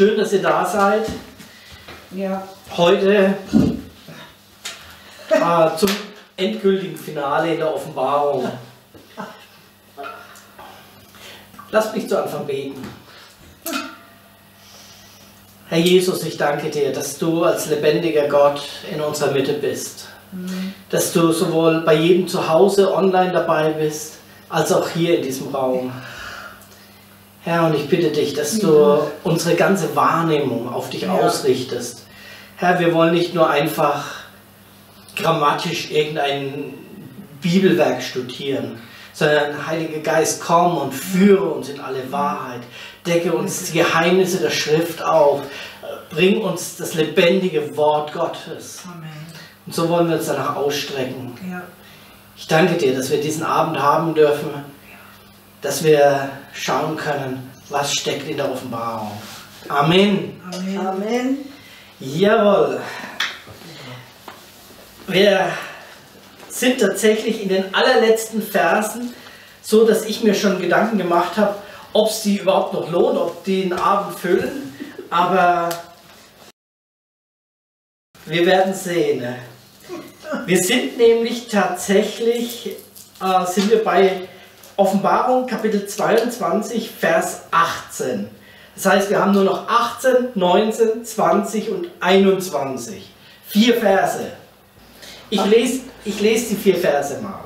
Schön, dass ihr da seid. Ja. Heute äh, zum endgültigen Finale in der Offenbarung. Lasst mich zu Anfang beten. Herr Jesus, ich danke dir, dass du als lebendiger Gott in unserer Mitte bist. Dass du sowohl bei jedem zu Hause online dabei bist, als auch hier in diesem Raum. Herr, und ich bitte dich, dass du unsere ganze Wahrnehmung auf dich Ja. ausrichtest. Herr, wir wollen nicht nur einfach grammatisch irgendein Bibelwerk studieren, sondern Heiliger Geist, komm und führe uns in alle Wahrheit. Decke uns die Geheimnisse der Schrift auf. Bring uns das lebendige Wort Gottes. Amen. Und so wollen wir uns danach ausstrecken. Ja. Ich danke dir, dass wir diesen Abend haben dürfen, dass wir schauen können, was steckt in der Offenbarung. Amen. Amen. Amen. Jawohl. Wir sind tatsächlich in den allerletzten Versen, so dass ich mir schon Gedanken gemacht habe, ob es die überhaupt noch lohnt, ob die den Abend füllen. Aber wir werden sehen. Wir sind nämlich tatsächlich, äh, sind wir bei Offenbarung Kapitel 22, Vers 18. Das heißt, wir haben nur noch 18, 19, 20 und 21. Vier Verse. Ich lese, ich lese die vier Verse mal.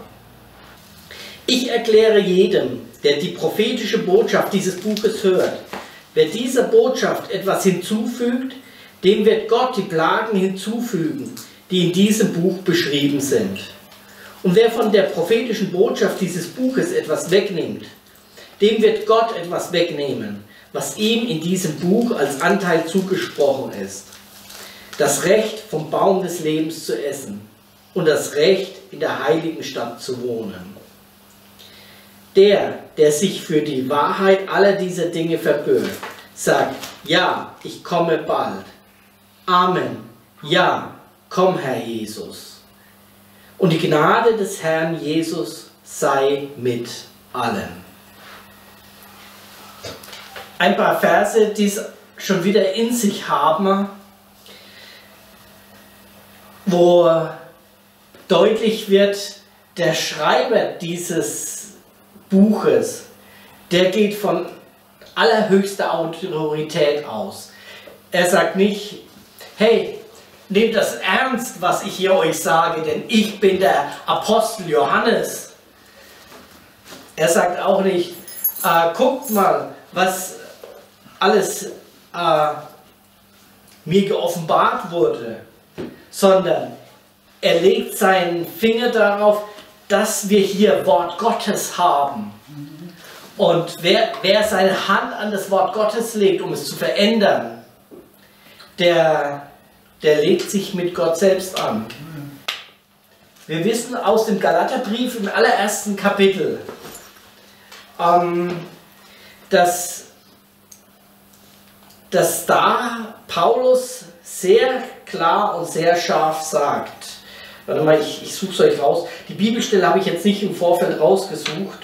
Ich erkläre jedem, der die prophetische Botschaft dieses Buches hört, wer dieser Botschaft etwas hinzufügt, dem wird Gott die Plagen hinzufügen, die in diesem Buch beschrieben sind. Und wer von der prophetischen Botschaft dieses Buches etwas wegnimmt, dem wird Gott etwas wegnehmen, was ihm in diesem Buch als Anteil zugesprochen ist. Das Recht vom Baum des Lebens zu essen und das Recht in der heiligen Stadt zu wohnen. Der, der sich für die Wahrheit aller dieser Dinge verbirgt, sagt, ja, ich komme bald. Amen. Ja, komm, Herr Jesus. Und die Gnade des Herrn Jesus sei mit allen. Ein paar Verse, die es schon wieder in sich haben, wo deutlich wird, der Schreiber dieses Buches, der geht von allerhöchster Autorität aus. Er sagt nicht, hey, nehmt das ernst, was ich hier euch sage, denn ich bin der Apostel Johannes. Er sagt auch nicht, äh, guckt mal, was alles äh, mir geoffenbart wurde, sondern er legt seinen Finger darauf, dass wir hier Wort Gottes haben. Und wer, wer seine Hand an das Wort Gottes legt, um es zu verändern, der, der legt sich mit Gott selbst an. Wir wissen aus dem Galaterbrief im allerersten Kapitel, ähm, dass, dass da Paulus sehr klar und sehr scharf sagt, warte mal, ich, ich suche es euch raus, die Bibelstelle habe ich jetzt nicht im Vorfeld rausgesucht,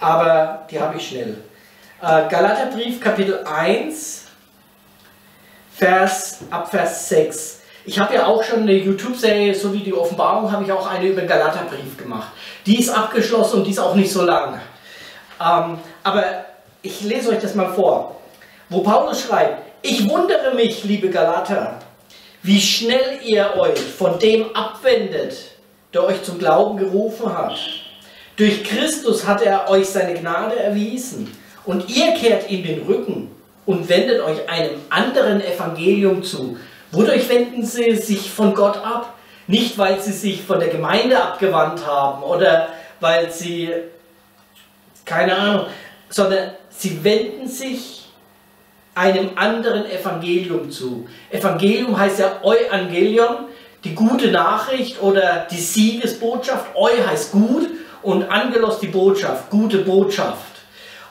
aber die habe ich schnell. Äh, Galaterbrief Kapitel 1, Vers, ab Vers 6. Ich habe ja auch schon eine YouTube-Serie, so wie die Offenbarung, habe ich auch eine über den Galaterbrief gemacht. Die ist abgeschlossen und die ist auch nicht so lang. Ähm, aber ich lese euch das mal vor, wo Paulus schreibt, ich wundere mich, liebe Galater, wie schnell ihr euch von dem abwendet, der euch zum Glauben gerufen hat. Durch Christus hat er euch seine Gnade erwiesen und ihr kehrt ihm den Rücken und wendet euch einem anderen Evangelium zu. Wodurch wenden sie sich von Gott ab? Nicht, weil sie sich von der Gemeinde abgewandt haben oder weil sie, keine Ahnung, sondern sie wenden sich einem anderen Evangelium zu. Evangelium heißt ja Euangelion, die gute Nachricht oder die Siegesbotschaft. Eu heißt gut und Angelos die Botschaft, gute Botschaft.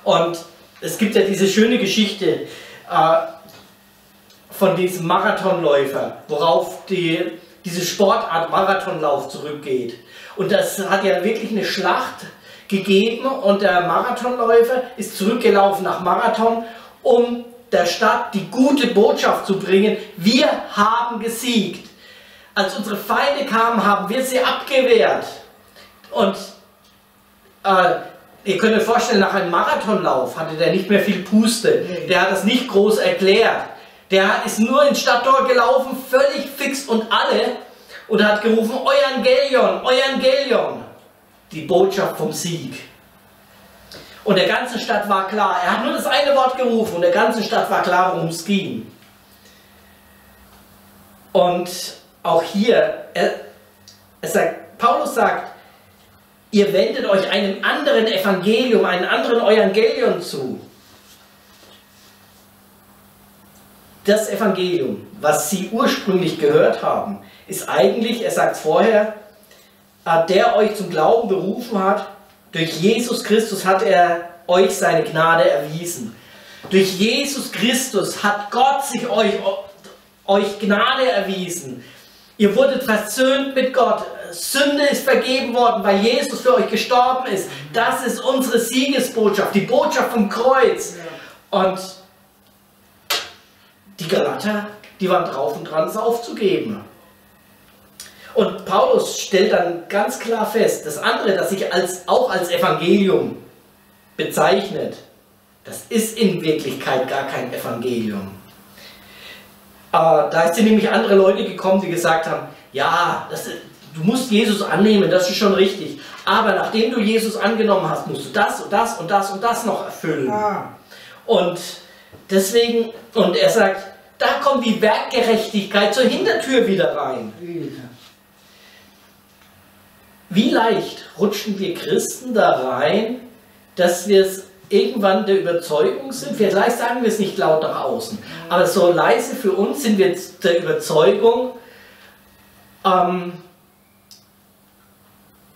Und es gibt ja diese schöne Geschichte äh, von diesem Marathonläufer, worauf die, diese Sportart Marathonlauf zurückgeht. Und das hat ja wirklich eine Schlacht gegeben und der Marathonläufer ist zurückgelaufen nach Marathon, um der Stadt die gute Botschaft zu bringen, wir haben gesiegt. Als unsere Feinde kamen, haben wir sie abgewehrt. Und äh, ihr könnt euch vorstellen, nach einem Marathonlauf hatte der nicht mehr viel Puste. Der hat das nicht groß erklärt. Der ist nur ins Stadttor gelaufen, völlig fix und alle und hat gerufen, Evangelion, Evangelion. Die Botschaft vom Sieg. Und der ganzen Stadt war klar, er hat nur das eine Wort gerufen und der ganzen Stadt war klar, worum es ging. Und auch hier, er, er sagt, Paulus sagt, ihr wendet euch einem anderen Evangelium, einem anderen Evangelium zu. Das Evangelium, was sie ursprünglich gehört haben, ist eigentlich, er sagt vorher, äh, der euch zum Glauben berufen hat, durch Jesus Christus hat er euch seine Gnade erwiesen. Durch Jesus Christus hat Gott sich euch, euch Gnade erwiesen. Ihr wurdet versöhnt mit Gott. Sünde ist vergeben worden, weil Jesus für euch gestorben ist. Das ist unsere Siegesbotschaft, die Botschaft vom Kreuz. Und die Galater, die waren drauf und dran, es aufzugeben. Und Paulus stellt dann ganz klar fest, das andere, das sich als, auch als Evangelium bezeichnet, das ist in Wirklichkeit gar kein Evangelium. Da sind nämlich andere Leute gekommen, die gesagt haben, ja, das, du musst Jesus annehmen, das ist schon richtig. Aber nachdem du Jesus angenommen hast, musst du das und das und das und das noch erfüllen. Ah. Und deswegen, und er sagt, da kommt die Werkgerechtigkeit zur Hintertür wieder rein. Wie leicht rutschen wir Christen da rein, dass wir es irgendwann der Überzeugung sind, vielleicht sagen wir es nicht laut nach außen, aber so leise für uns sind wir der Überzeugung, ähm,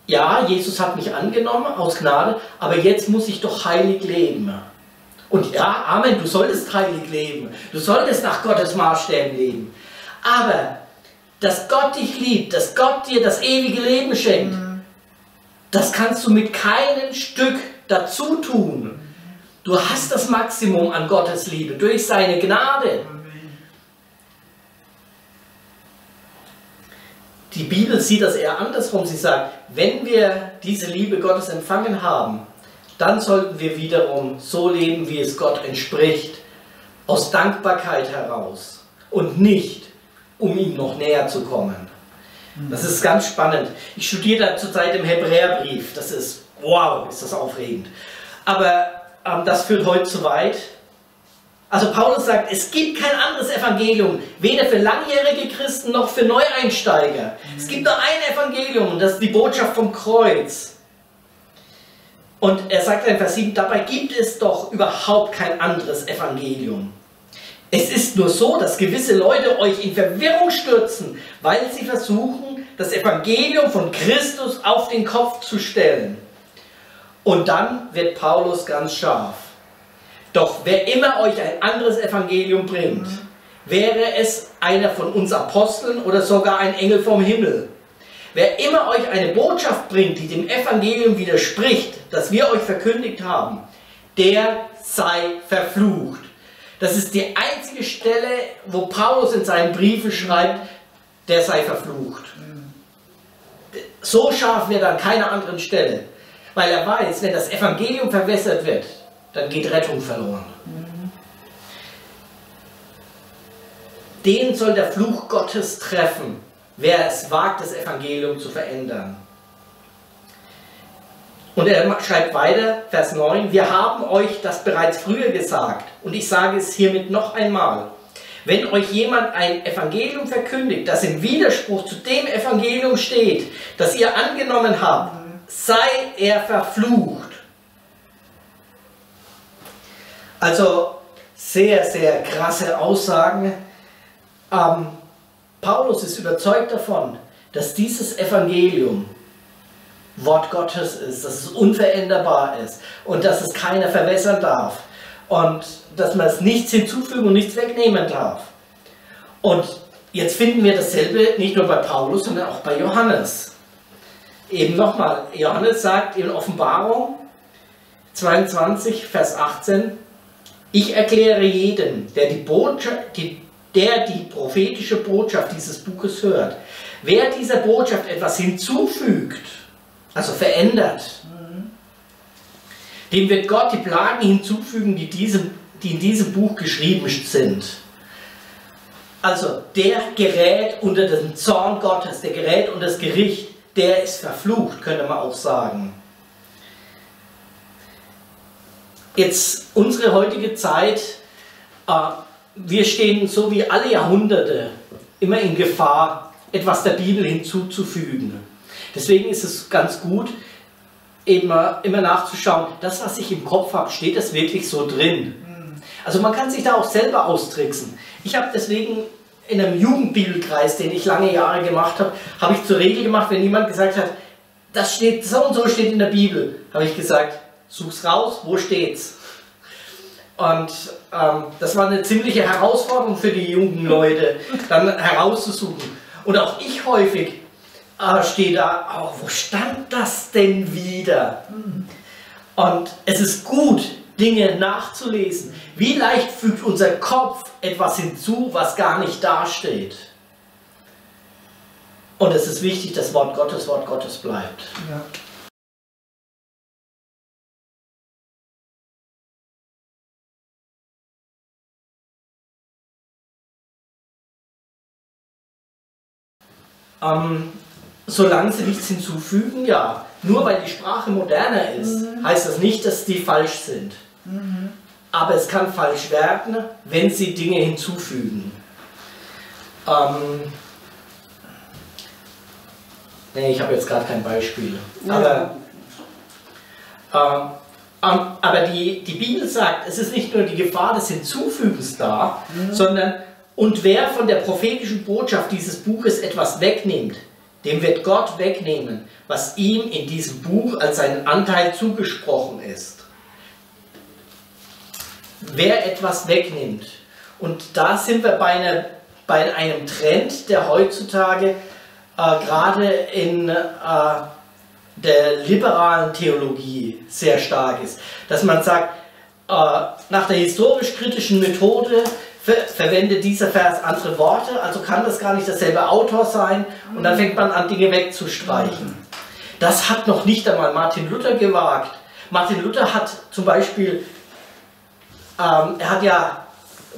ja, Jesus hat mich angenommen aus Gnade, aber jetzt muss ich doch heilig leben. Und ja, Amen, du solltest heilig leben, du solltest nach Gottes Maßstäben leben. Aber dass Gott dich liebt, dass Gott dir das ewige Leben schenkt, das kannst du mit keinem Stück dazu tun. Du hast das Maximum an Gottes Liebe durch seine Gnade. Die Bibel sieht das eher andersrum. Sie sagt, wenn wir diese Liebe Gottes empfangen haben, dann sollten wir wiederum so leben, wie es Gott entspricht, aus Dankbarkeit heraus und nicht, um ihm noch näher zu kommen. Das ist ganz spannend. Ich studiere da zurzeit im Hebräerbrief. Das ist, wow, ist das aufregend. Aber das führt heute zu weit. Also Paulus sagt, es gibt kein anderes Evangelium, weder für langjährige Christen noch für Neueinsteiger. Es gibt nur ein Evangelium und das ist die Botschaft vom Kreuz. Und er sagt in Vers 7, dabei gibt es doch überhaupt kein anderes Evangelium. Es ist nur so, dass gewisse Leute euch in Verwirrung stürzen, weil sie versuchen, das Evangelium von Christus auf den Kopf zu stellen. Und dann wird Paulus ganz scharf. Doch wer immer euch ein anderes Evangelium bringt, wäre es einer von uns Aposteln oder sogar ein Engel vom Himmel. Wer immer euch eine Botschaft bringt, die dem Evangelium widerspricht, das wir euch verkündigt haben, der sei verflucht. Das ist die einzige Stelle, wo Paulus in seinen Briefen schreibt, der sei verflucht. So scharf wird an keiner anderen Stelle. Weil er weiß, wenn das Evangelium verwässert wird, dann geht Rettung verloren. Den soll der Fluch Gottes treffen, wer es wagt, das Evangelium zu verändern. Und er schreibt weiter, Vers 9, wir haben euch das bereits früher gesagt und ich sage es hiermit noch einmal. Wenn euch jemand ein Evangelium verkündigt, das im Widerspruch zu dem Evangelium steht, das ihr angenommen habt, sei er verflucht. Also sehr, sehr krasse Aussagen. Ähm, Paulus ist überzeugt davon, dass dieses Evangelium Wort Gottes ist, dass es unveränderbar ist und dass es keiner verwässern darf und dass man es nichts hinzufügen und nichts wegnehmen darf. Und jetzt finden wir dasselbe nicht nur bei Paulus, sondern auch bei Johannes. Eben nochmal, Johannes sagt in Offenbarung 22, Vers 18, Ich erkläre jedem, der die, Botschaft, die, der die prophetische Botschaft dieses Buches hört, wer dieser Botschaft etwas hinzufügt, also verändert, dem wird Gott die Plagen hinzufügen, die, diesem, die in diesem Buch geschrieben sind. Also der gerät unter den Zorn Gottes, der gerät unter das Gericht, der ist verflucht, könnte man auch sagen. Jetzt unsere heutige Zeit, äh, wir stehen so wie alle Jahrhunderte immer in Gefahr, etwas der Bibel hinzuzufügen. Deswegen ist es ganz gut, immer, immer nachzuschauen, das, was ich im Kopf habe, steht das wirklich so drin? Also man kann sich da auch selber austricksen. Ich habe deswegen in einem Jugendbibelkreis, den ich lange Jahre gemacht habe, habe ich zur Regel gemacht, wenn jemand gesagt hat, das steht so und so steht in der Bibel, habe ich gesagt, such's raus, wo steht's? Und ähm, das war eine ziemliche Herausforderung für die jungen Leute, dann herauszusuchen. Und auch ich häufig äh, stehe da, oh, wo stand das denn wieder? Und es ist gut, Dinge nachzulesen. Wie leicht fügt unser Kopf etwas hinzu, was gar nicht dasteht? Und es ist wichtig, dass Wort Gottes Wort Gottes bleibt. Ja. Ähm, solange sie nichts hinzufügen, ja. Nur weil die Sprache moderner ist, mhm. heißt das nicht, dass die falsch sind. Mhm. Aber es kann falsch werden, wenn sie Dinge hinzufügen. Ähm, nee, ich habe jetzt gerade kein Beispiel. Aber, ähm, aber die, die Bibel sagt, es ist nicht nur die Gefahr des Hinzufügens da, mhm. sondern und wer von der prophetischen Botschaft dieses Buches etwas wegnimmt, dem wird Gott wegnehmen, was ihm in diesem Buch als sein Anteil zugesprochen ist. Wer etwas wegnimmt. Und da sind wir bei, einer, bei einem Trend, der heutzutage äh, gerade in äh, der liberalen Theologie sehr stark ist. Dass man sagt, äh, nach der historisch-kritischen Methode ver verwendet dieser Vers andere Worte, also kann das gar nicht derselbe Autor sein und dann fängt man an, Dinge wegzustreichen. Das hat noch nicht einmal Martin Luther gewagt. Martin Luther hat zum Beispiel, ähm, er hat ja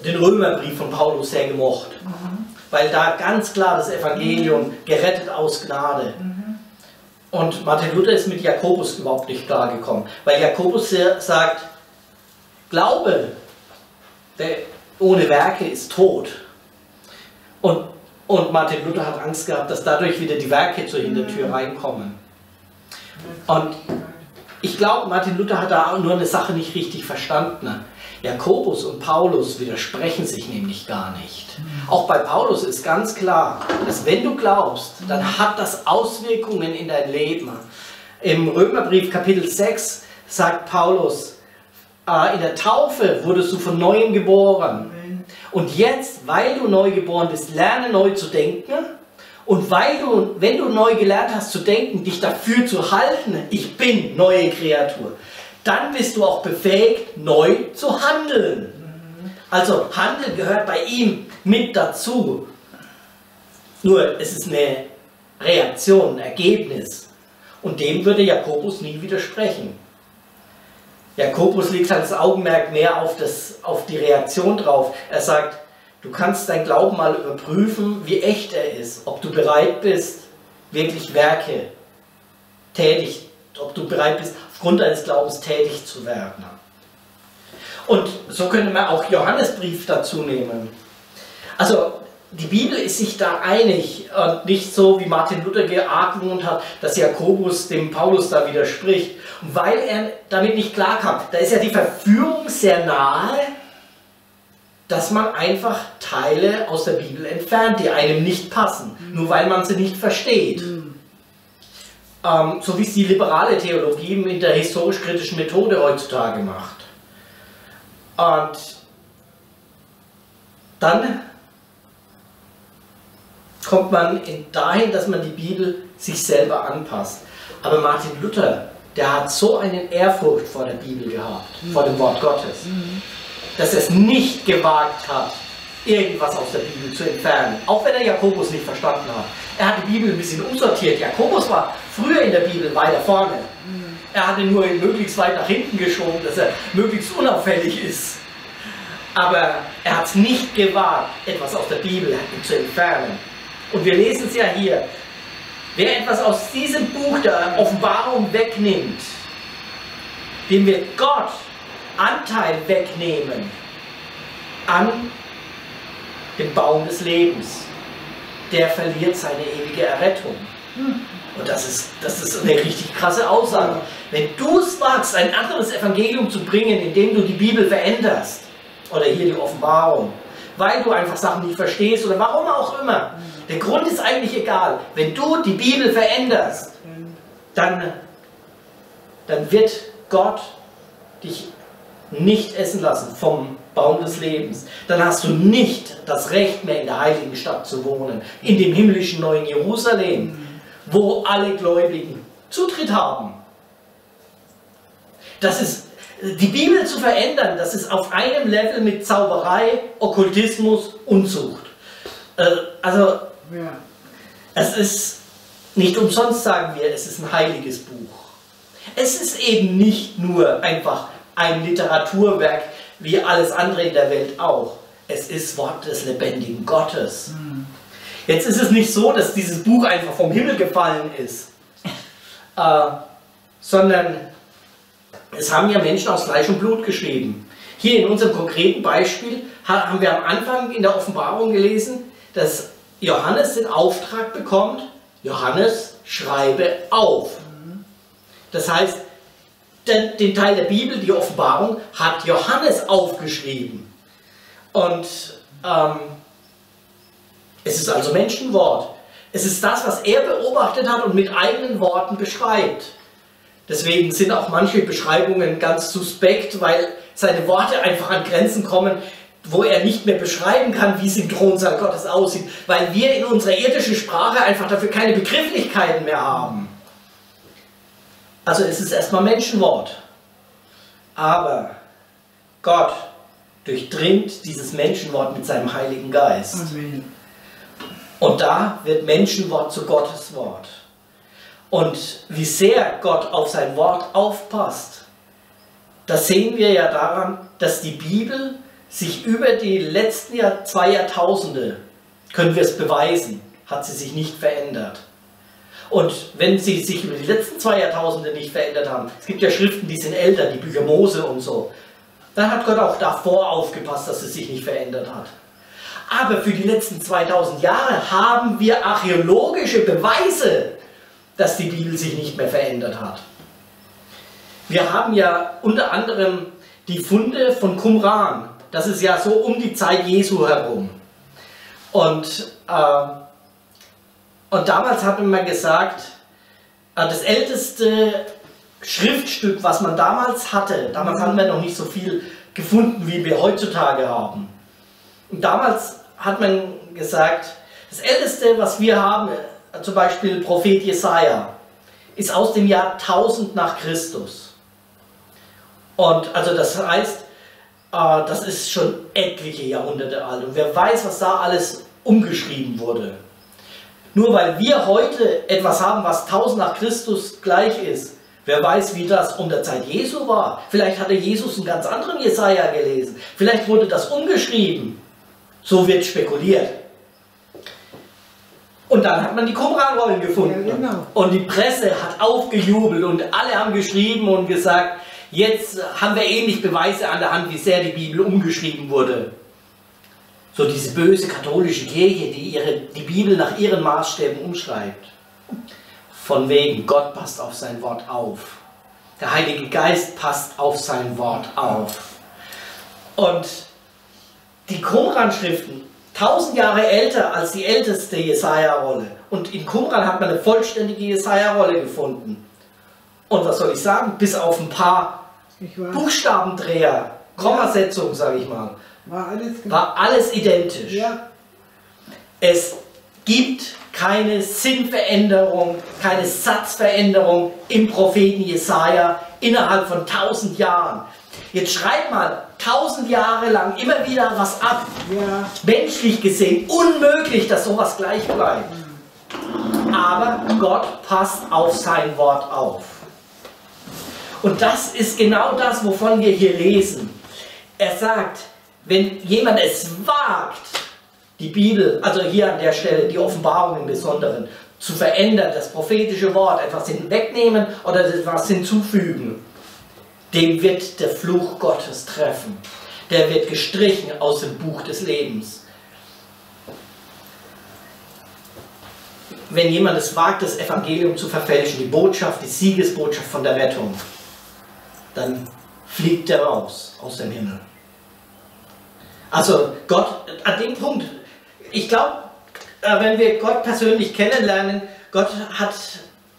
den Römerbrief von Paulus sehr gemocht, mhm. weil da ganz klar das Evangelium gerettet aus Gnade. Mhm. Und Martin Luther ist mit Jakobus überhaupt nicht klargekommen, weil Jakobus sagt, Glaube, der ohne Werke ist tot. Und, und Martin Luther hat Angst gehabt, dass dadurch wieder die Werke zur Hintertür reinkommen. Und ich glaube, Martin Luther hat da nur eine Sache nicht richtig verstanden. Jakobus und Paulus widersprechen sich nämlich gar nicht. Auch bei Paulus ist ganz klar, dass wenn du glaubst, dann hat das Auswirkungen in dein Leben. Im Römerbrief Kapitel 6 sagt Paulus, äh, in der Taufe wurdest du von neuem geboren. Und jetzt, weil du neu geboren bist, lerne neu zu denken. Und weil du, wenn du neu gelernt hast zu denken, dich dafür zu halten, ich bin neue Kreatur, dann bist du auch befähigt, neu zu handeln. Also Handeln gehört bei ihm mit dazu. Nur es ist eine Reaktion, ein Ergebnis. Und dem würde Jakobus nie widersprechen. Jakobus legt das Augenmerk mehr auf, das, auf die Reaktion drauf. Er sagt, du kannst dein Glauben mal überprüfen, wie echt er ist, ob du bereit bist, wirklich Werke tätig, ob du bereit bist, aufgrund deines Glaubens tätig zu werden. Und so könnte man auch Johannesbrief dazu nehmen. Also die Bibel ist sich da einig und nicht so, wie Martin Luther geargwohnt hat, dass Jakobus dem Paulus da widerspricht. Weil er damit nicht klarkam, da ist ja die Verführung sehr nahe, dass man einfach Teile aus der Bibel entfernt, die einem nicht passen, nur weil man sie nicht versteht. Ähm, so wie es die liberale Theologie mit der historisch-kritischen Methode heutzutage macht. Und dann kommt man dahin, dass man die Bibel sich selber anpasst. Aber Martin Luther, der hat so einen Ehrfurcht vor der Bibel gehabt, mhm. vor dem Wort Gottes. Mhm. dass er es nicht gewagt hat, irgendwas aus der Bibel zu entfernen. Auch wenn er Jakobus nicht verstanden hat. Er hat die Bibel ein bisschen umsortiert. Jakobus war früher in der Bibel weiter vorne. Er hat ihn nur möglichst weit nach hinten geschoben, dass er möglichst unauffällig ist. Aber er hat es nicht gewagt, etwas aus der Bibel zu entfernen. Und wir lesen es ja hier. Wer etwas aus diesem Buch der Offenbarung wegnimmt, dem wird Gott Anteil wegnehmen an dem Baum des Lebens. Der verliert seine ewige Errettung. Und das ist, das ist eine richtig krasse Aussage. Wenn du es wagst, ein anderes Evangelium zu bringen, indem du die Bibel veränderst, oder hier die Offenbarung, weil du einfach Sachen nicht verstehst oder warum auch immer. Der Grund ist eigentlich egal. Wenn du die Bibel veränderst, dann, dann wird Gott dich nicht essen lassen vom Baum des Lebens. Dann hast du nicht das Recht mehr in der heiligen Stadt zu wohnen, in dem himmlischen neuen Jerusalem, wo alle Gläubigen Zutritt haben. Das ist die Bibel zu verändern, das ist auf einem Level mit Zauberei, Okkultismus, Unzucht. Äh, also, es ist nicht umsonst sagen wir, es ist ein heiliges Buch. Es ist eben nicht nur einfach ein Literaturwerk wie alles andere in der Welt auch. Es ist Wort des lebendigen Gottes. Mhm. Jetzt ist es nicht so, dass dieses Buch einfach vom Himmel gefallen ist, äh, sondern es haben ja Menschen aus Fleisch und Blut geschrieben. Hier in unserem konkreten Beispiel haben wir am Anfang in der Offenbarung gelesen, dass Johannes den Auftrag bekommt, Johannes schreibe auf. Das heißt, den, den Teil der Bibel, die Offenbarung, hat Johannes aufgeschrieben. Und ähm, es ist also Menschenwort. Es ist das, was er beobachtet hat und mit eigenen Worten beschreibt. Deswegen sind auch manche Beschreibungen ganz suspekt, weil seine Worte einfach an Grenzen kommen, wo er nicht mehr beschreiben kann, wie es im Thronsaal Gottes aussieht, weil wir in unserer irdischen Sprache einfach dafür keine Begrifflichkeiten mehr haben. Also es ist erstmal Menschenwort. Aber Gott durchdringt dieses Menschenwort mit seinem Heiligen Geist. Und da wird Menschenwort zu Gottes Wort. Und wie sehr Gott auf sein Wort aufpasst, das sehen wir ja daran, dass die Bibel sich über die letzten Jahr, zwei Jahrtausende, können wir es beweisen, hat sie sich nicht verändert. Und wenn sie sich über die letzten zwei Jahrtausende nicht verändert haben, es gibt ja Schriften, die sind älter, die Bücher Mose und so, dann hat Gott auch davor aufgepasst, dass es sich nicht verändert hat. Aber für die letzten 2000 Jahre haben wir archäologische Beweise, dass die Bibel sich nicht mehr verändert hat. Wir haben ja unter anderem die Funde von Qumran. Das ist ja so um die Zeit Jesu herum. Und, äh, und damals hat man gesagt, äh, das älteste Schriftstück, was man damals hatte, damals haben wir noch nicht so viel gefunden, wie wir heutzutage haben. Und damals hat man gesagt, das älteste, was wir haben, zum Beispiel Prophet Jesaja, ist aus dem Jahr 1000 nach Christus. Und also das heißt, äh, das ist schon etliche Jahrhunderte alt. Und wer weiß, was da alles umgeschrieben wurde. Nur weil wir heute etwas haben, was 1000 nach Christus gleich ist, wer weiß, wie das um der Zeit Jesu war. Vielleicht hatte Jesus einen ganz anderen Jesaja gelesen. Vielleicht wurde das umgeschrieben. So wird spekuliert. Und dann hat man die Qumran-Rollen gefunden. Ja, genau. Und die Presse hat aufgejubelt und alle haben geschrieben und gesagt, jetzt haben wir ähnlich Beweise an der Hand, wie sehr die Bibel umgeschrieben wurde. So diese böse katholische Kirche, die ihre, die Bibel nach ihren Maßstäben umschreibt. Von wegen, Gott passt auf sein Wort auf. Der Heilige Geist passt auf sein Wort auf. Und die Qumran-Schriften tausend Jahre älter als die älteste Jesaja-Rolle. Und in Qumran hat man eine vollständige Jesaja-Rolle gefunden. Und was soll ich sagen? Bis auf ein paar Buchstabendreher, Kommasetzungen, ja. sage ich mal, war alles, war alles identisch. Ja. Es gibt keine Sinnveränderung, keine Satzveränderung im Propheten Jesaja innerhalb von tausend Jahren. Jetzt schreib mal tausend Jahre lang immer wieder was ab. Ja. Menschlich gesehen unmöglich, dass sowas gleich bleibt. Aber Gott passt auf sein Wort auf. Und das ist genau das, wovon wir hier lesen. Er sagt, wenn jemand es wagt, die Bibel, also hier an der Stelle die Offenbarung im Besonderen, zu verändern, das prophetische Wort, etwas hinwegnehmen oder etwas hinzufügen, dem wird der Fluch Gottes treffen. Der wird gestrichen aus dem Buch des Lebens. Wenn jemand es wagt, das Evangelium zu verfälschen, die Botschaft, die Siegesbotschaft von der Rettung, dann fliegt er raus aus dem Himmel. Also Gott, an dem Punkt, ich glaube, äh, wenn wir Gott persönlich kennenlernen, Gott hat,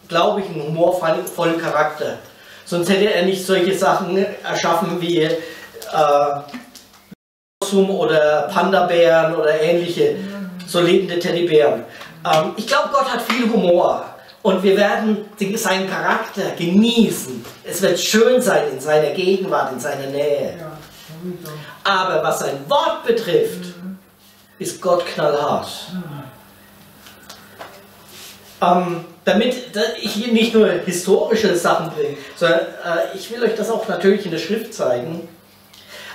glaube ich, einen humorvollen Charakter. Sonst hätte er nicht solche Sachen erschaffen wie äh, oder Panda-Bären oder ähnliche, so lebende Teddybären. Ähm, ich glaube, Gott hat viel Humor und wir werden seinen Charakter genießen. Es wird schön sein in seiner Gegenwart, in seiner Nähe. Aber was sein Wort betrifft, ist Gott knallhart. Ähm, damit ich hier nicht nur historische Sachen bringe, sondern äh, ich will euch das auch natürlich in der Schrift zeigen.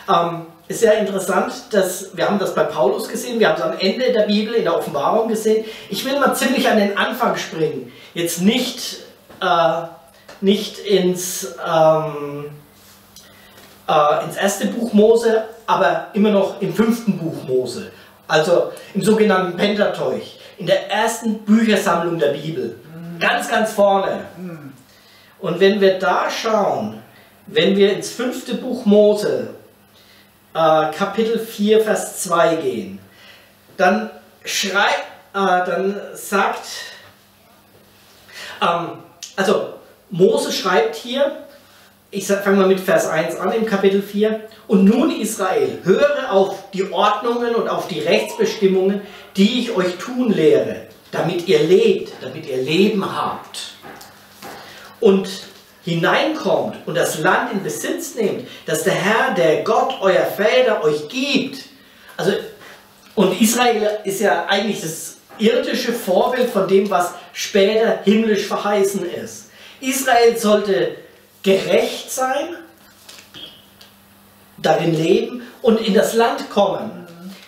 Ähm, ist sehr interessant, dass wir haben das bei Paulus gesehen, wir haben es am Ende der Bibel in der Offenbarung gesehen. Ich will mal ziemlich an den Anfang springen. Jetzt nicht, äh, nicht ins, ähm, äh, ins erste Buch Mose, aber immer noch im fünften Buch Mose. Also im sogenannten Pentateuch, in der ersten Büchersammlung der Bibel. Ganz, ganz vorne. Und wenn wir da schauen, wenn wir ins fünfte Buch Mose, äh, Kapitel 4, Vers 2 gehen, dann schreibt, äh, dann sagt, ähm, also Mose schreibt hier, ich fange mal mit Vers 1 an im Kapitel 4. Und nun Israel, höre auf die Ordnungen und auf die Rechtsbestimmungen, die ich euch tun lehre, damit ihr lebt, damit ihr Leben habt. Und hineinkommt und das Land in Besitz nehmt, das der Herr, der Gott euer Väter euch gibt. Also, und Israel ist ja eigentlich das irdische Vorbild von dem, was später himmlisch verheißen ist. Israel sollte gerecht sein, darin leben und in das Land kommen.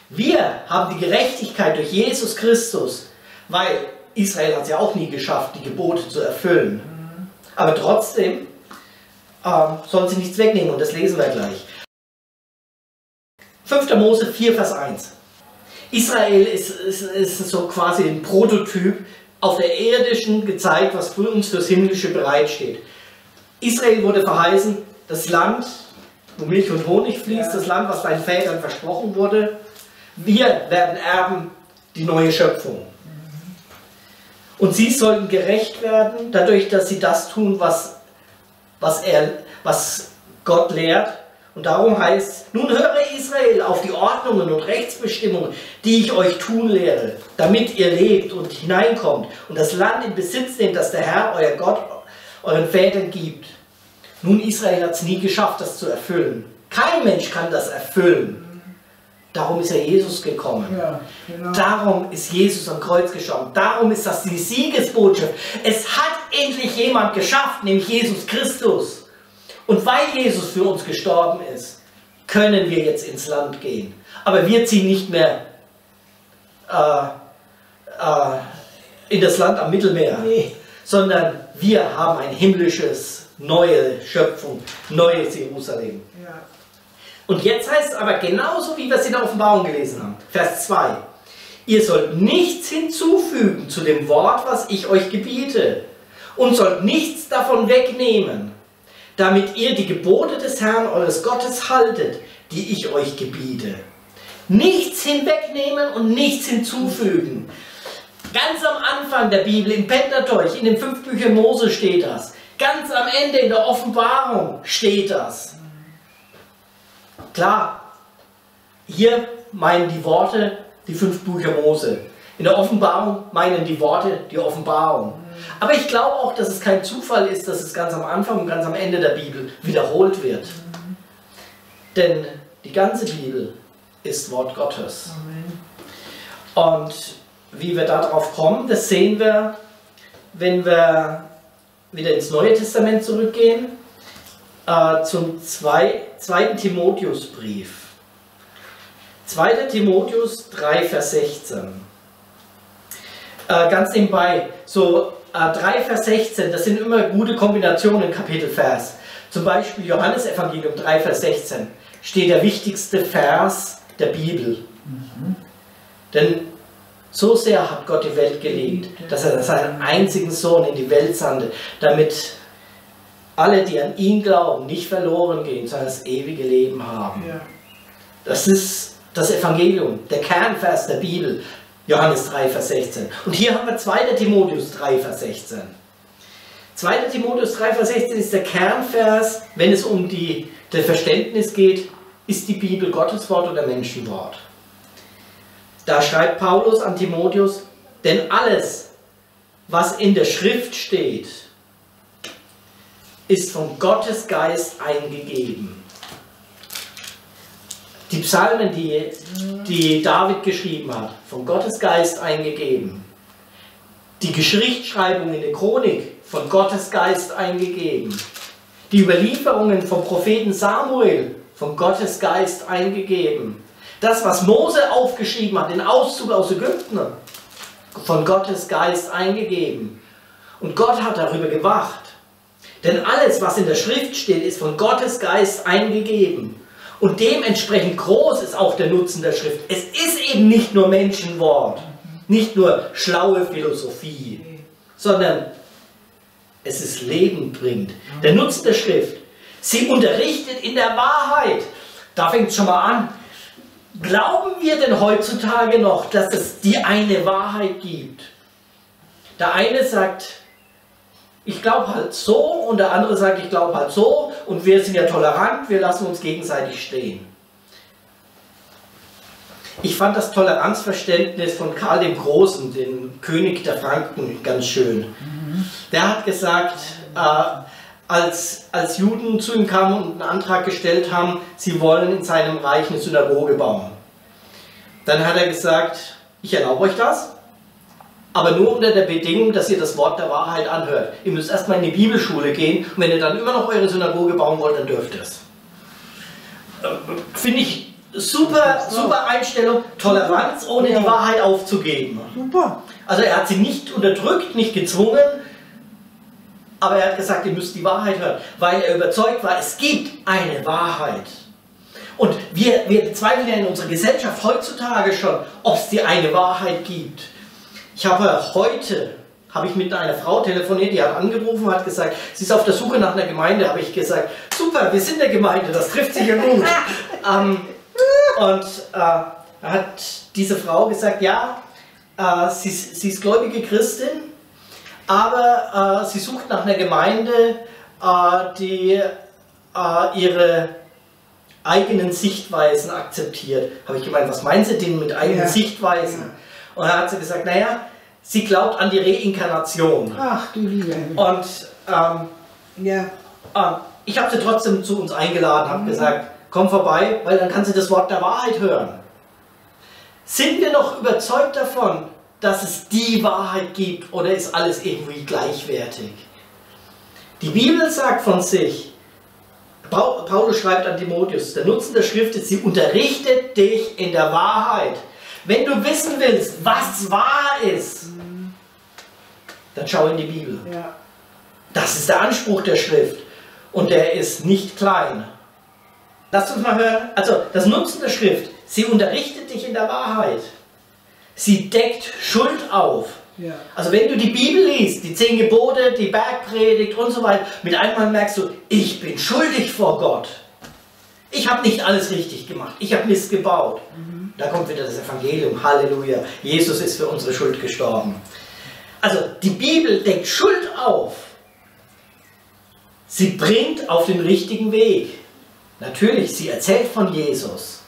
Wir haben die Gerechtigkeit durch Jesus Christus, weil Israel hat es ja auch nie geschafft, die Gebote zu erfüllen. Aber trotzdem äh, sollen sie nichts wegnehmen und das lesen wir gleich. 5. Mose 4, Vers 1. Israel ist, ist, ist so quasi ein Prototyp auf der irdischen gezeigt, was für uns fürs Himmlische bereitsteht. Israel wurde verheißen, das Land, wo Milch und Honig fließt, ja. das Land, was deinen Vätern versprochen wurde. Wir werden erben die neue Schöpfung. Und sie sollten gerecht werden, dadurch, dass sie das tun, was, was, er, was Gott lehrt. Und darum heißt, nun höre Israel auf die Ordnungen und Rechtsbestimmungen, die ich euch tun lehre, damit ihr lebt und hineinkommt und das Land in Besitz nehmt, das der Herr, euer Gott, euren Vätern gibt. Nun, Israel hat es nie geschafft, das zu erfüllen. Kein Mensch kann das erfüllen. Darum ist ja Jesus gekommen. Ja, genau. Darum ist Jesus am Kreuz gestorben. Darum ist das die Siegesbotschaft. Es hat endlich jemand geschafft, nämlich Jesus Christus. Und weil Jesus für uns gestorben ist, können wir jetzt ins Land gehen. Aber wir ziehen nicht mehr äh, äh, in das Land am Mittelmeer. Nee sondern wir haben ein himmlisches, neue Schöpfung, neues Jerusalem. Ja. Und jetzt heißt es aber genauso, wie wir es in der Offenbarung gelesen haben, Vers 2. Ihr sollt nichts hinzufügen zu dem Wort, was ich euch gebiete, und sollt nichts davon wegnehmen, damit ihr die Gebote des Herrn eures Gottes haltet, die ich euch gebiete. Nichts hinwegnehmen und nichts hinzufügen. Ganz am Anfang der Bibel, im Pentateuch, in den fünf Büchern Mose steht das. Ganz am Ende in der Offenbarung steht das. Klar, hier meinen die Worte die fünf Bücher Mose. In der Offenbarung meinen die Worte die Offenbarung. Aber ich glaube auch, dass es kein Zufall ist, dass es ganz am Anfang und ganz am Ende der Bibel wiederholt wird. Denn die ganze Bibel ist Wort Gottes. Amen. Und wie wir darauf kommen, das sehen wir, wenn wir wieder ins Neue Testament zurückgehen, äh, zum zwei, zweiten Timotheusbrief. 2. Timotheus 3, Vers 16. Äh, ganz nebenbei, so äh, 3, Vers 16, das sind immer gute Kombinationen Kapitelvers. Zum Beispiel Johannes Evangelium 3, Vers 16 steht der wichtigste Vers der Bibel. Denn so sehr hat Gott die Welt geliebt, dass er seinen einzigen Sohn in die Welt sandte, damit alle, die an ihn glauben, nicht verloren gehen, sondern das ewige Leben haben. Ja. Das ist das Evangelium, der Kernvers der Bibel, Johannes 3, Vers 16. Und hier haben wir 2. Timotheus 3, Vers 16. 2. Timotheus 3, Vers 16 ist der Kernvers, wenn es um die, das Verständnis geht, ist die Bibel Gottes Wort oder Menschenwort. Da schreibt Paulus an Timotheus, denn alles, was in der Schrift steht, ist von Gottes Geist eingegeben. Die Psalmen, die, die David geschrieben hat, von Gottes Geist eingegeben. Die Geschichtsschreibung in der Chronik, von Gottes Geist eingegeben. Die Überlieferungen vom Propheten Samuel, von Gottes Geist eingegeben. Das, was Mose aufgeschrieben hat, den Auszug aus Ägypten, von Gottes Geist eingegeben. Und Gott hat darüber gewacht. Denn alles, was in der Schrift steht, ist von Gottes Geist eingegeben. Und dementsprechend groß ist auch der Nutzen der Schrift. Es ist eben nicht nur Menschenwort, nicht nur schlaue Philosophie, sondern es ist Leben bringt. Der Nutzen der Schrift. Sie unterrichtet in der Wahrheit. Da fängt es schon mal an. Glauben wir denn heutzutage noch, dass es die eine Wahrheit gibt? Der eine sagt, ich glaube halt so und der andere sagt, ich glaube halt so und wir sind ja tolerant, wir lassen uns gegenseitig stehen. Ich fand das Toleranzverständnis von Karl dem Großen, dem König der Franken, ganz schön. Der hat gesagt, äh, als, als Juden zu ihm kamen und einen Antrag gestellt haben, sie wollen in seinem Reich eine Synagoge bauen. Dann hat er gesagt, ich erlaube euch das, aber nur unter der Bedingung, dass ihr das Wort der Wahrheit anhört. Ihr müsst erstmal in die Bibelschule gehen und wenn ihr dann immer noch eure Synagoge bauen wollt, dann dürft ihr es. Äh, Finde ich super, super Einstellung, Toleranz, ohne die Wahrheit aufzugeben. Super. Also er hat sie nicht unterdrückt, nicht gezwungen, aber er hat gesagt, ihr müsst die Wahrheit hören, weil er überzeugt war, es gibt eine Wahrheit. Und wir, wir zweifeln ja in unserer Gesellschaft heutzutage schon, ob es die eine Wahrheit gibt. Ich habe heute habe ich mit einer Frau telefoniert, die hat angerufen und hat gesagt, sie ist auf der Suche nach einer Gemeinde. Habe ich gesagt, super, wir sind eine Gemeinde, das trifft sich ja gut. ähm, und äh, hat diese Frau gesagt, ja, äh, sie, sie ist gläubige Christin, aber äh, sie sucht nach einer Gemeinde, äh, die äh, ihre eigenen Sichtweisen akzeptiert. Habe ich gemeint, was meinen Sie denn mit eigenen Ja. Sichtweisen? Und dann hat sie gesagt, naja, sie glaubt an die Reinkarnation. Ach du Himmel. Und ähm, Ja. ähm, ich habe sie trotzdem zu uns eingeladen, habe gesagt, komm vorbei, weil dann kann sie das Wort der Wahrheit hören. Sind wir noch überzeugt davon, dass es die Wahrheit gibt oder ist alles irgendwie gleichwertig? Die Bibel sagt von sich, Pau- Paulus schreibt an Timotheus, der Nutzen der Schrift ist, sie unterrichtet dich in der Wahrheit. Wenn du wissen willst, was wahr ist, dann schau in die Bibel. Ja. Das ist der Anspruch der Schrift. Und der ist nicht klein. Lasst uns mal hören. Also, das Nutzen der Schrift. Sie unterrichtet dich in der Wahrheit. Sie deckt Schuld auf. Ja. Also, wenn du die Bibel liest, die zehn Gebote, die Bergpredigt und so weiter, mit einmal merkst du, ich bin schuldig vor Gott. Ich habe nicht alles richtig gemacht. Ich habe Mist gebaut. Da kommt wieder das Evangelium. Halleluja. Jesus ist für unsere Schuld gestorben. Also die Bibel deckt Schuld auf. Sie bringt auf den richtigen Weg. Natürlich, sie erzählt von Jesus.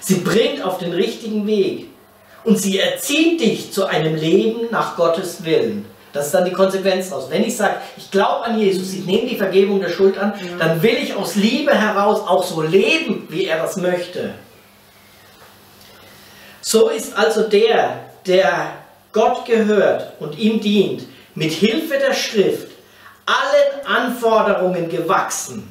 Sie bringt auf den richtigen Weg. Und sie erzieht dich zu einem Leben nach Gottes Willen. Das ist dann die Konsequenz daraus. Wenn ich sage, ich glaube an Jesus, ich nehme die Vergebung der Schuld an, ja. dann will ich aus Liebe heraus auch so leben, wie er das möchte. So ist also der, der Gott gehört und ihm dient, mit Hilfe der Schrift allen Anforderungen gewachsen.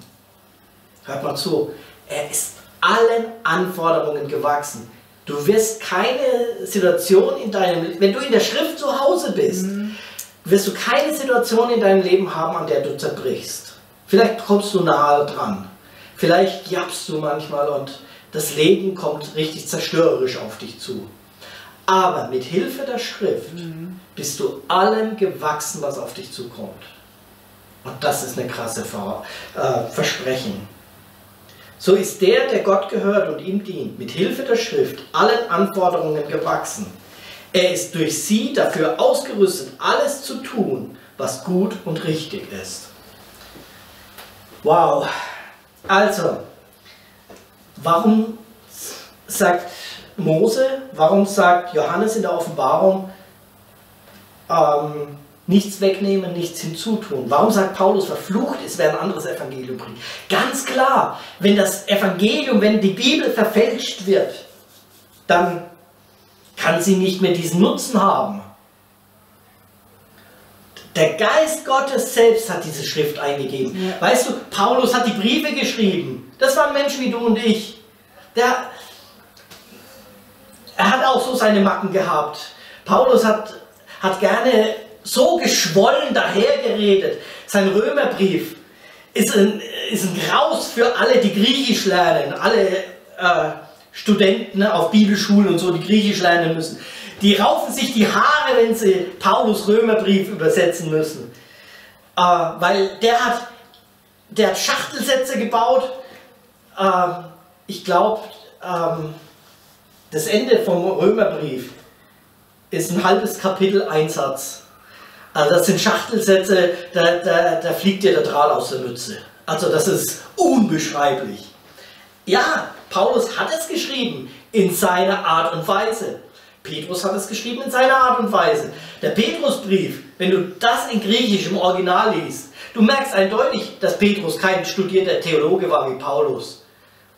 Hört mal zu, er ist allen Anforderungen gewachsen. Du wirst keine Situation in deinem, wenn du in der Schrift zu Hause bist, mhm. wirst du keine Situation in deinem Leben haben, an der du zerbrichst. Vielleicht kommst du nahe dran. Vielleicht jappst du manchmal und das Leben kommt richtig zerstörerisch auf dich zu. Aber mit Hilfe der Schrift mhm. bist du allem gewachsen, was auf dich zukommt. Und das ist eine krasse Ver äh, Versprechen. So ist der, der Gott gehört und ihm dient, mit Hilfe der Schrift allen Anforderungen gewachsen. Er ist durch sie dafür ausgerüstet, alles zu tun, was gut und richtig ist. Wow. Also, warum sagt Mose, warum sagt Johannes in der Offenbarung, ähm, nichts wegnehmen, nichts hinzutun. Warum sagt Paulus, verflucht ist, wer ein anderes Evangelium bringt? Ganz klar, wenn das Evangelium, wenn die Bibel verfälscht wird, dann kann sie nicht mehr diesen Nutzen haben. Der Geist Gottes selbst hat diese Schrift eingegeben. Ja. Weißt du, Paulus hat die Briefe geschrieben. Das waren Menschen wie du und ich. Der, er hat auch so seine Macken gehabt. Paulus hat, hat gerne so geschwollen dahergeredet. Sein Römerbrief ist ein, ist ein Graus für alle, die Griechisch lernen, alle äh, Studenten auf Bibelschulen und so, die Griechisch lernen müssen. Die raufen sich die Haare, wenn sie Paulus Römerbrief übersetzen müssen. Äh, weil der hat, der hat Schachtelsätze gebaut. Äh, ich glaube, ähm, das Ende vom Römerbrief ist ein halbes Kapitel Einsatz. Also das sind Schachtelsätze, da, da, da fliegt dir der Draht aus der Mütze. Also das ist unbeschreiblich. Ja, Paulus hat es geschrieben in seiner Art und Weise. Petrus hat es geschrieben in seiner Art und Weise. Der Petrusbrief, wenn du das in Griechisch im Original liest, du merkst eindeutig, dass Petrus kein studierter Theologe war wie Paulus.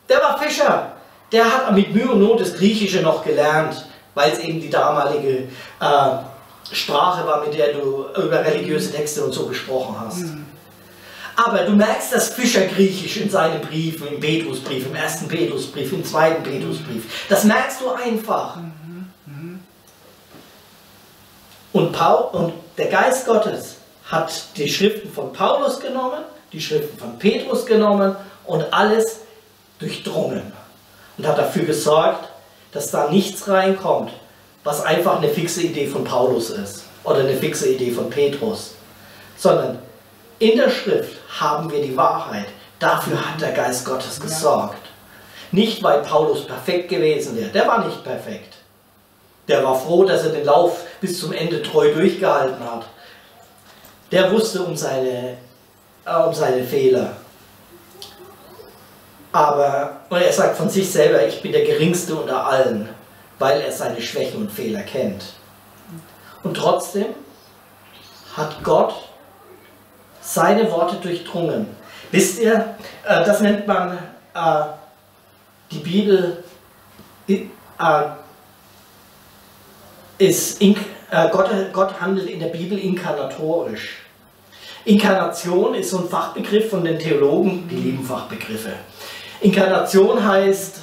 Der war Fischer. Der hat mit Mühe und Not das Griechische noch gelernt, weil es eben die damalige äh, Sprache war, mit der du über religiöse Texte und so gesprochen hast. Mhm. Aber du merkst das Fischergriechisch in seinen Briefen, im Petrusbrief, im ersten Petrusbrief, im zweiten Petrusbrief. Das merkst du einfach. Mhm. Und, Paul, und der Geist Gottes hat die Schriften von Paulus genommen, die Schriften von Petrus genommen und alles durchdrungen. Und hat dafür gesorgt, dass da nichts reinkommt, was einfach eine fixe Idee von Paulus ist oder eine fixe Idee von Petrus, sondern in der Schrift haben wir die Wahrheit. Dafür hat der Geist Gottes gesorgt. Nicht, weil Paulus perfekt gewesen wäre. Der war nicht perfekt. Der war froh, dass er den Lauf bis zum Ende treu durchgehalten hat. Der wusste um seine, äh, um seine Fehler. Aber und er sagt von sich selber, ich bin der Geringste unter allen weil er seine Schwächen und Fehler kennt. Und trotzdem hat Gott seine Worte durchdrungen. Wisst ihr, äh, das nennt man äh, die Bibel äh, ist Gott, Gott handelt in der Bibel inkarnatorisch. Inkarnation ist so ein Fachbegriff von den Theologen, die lieben Fachbegriffe. Inkarnation heißt,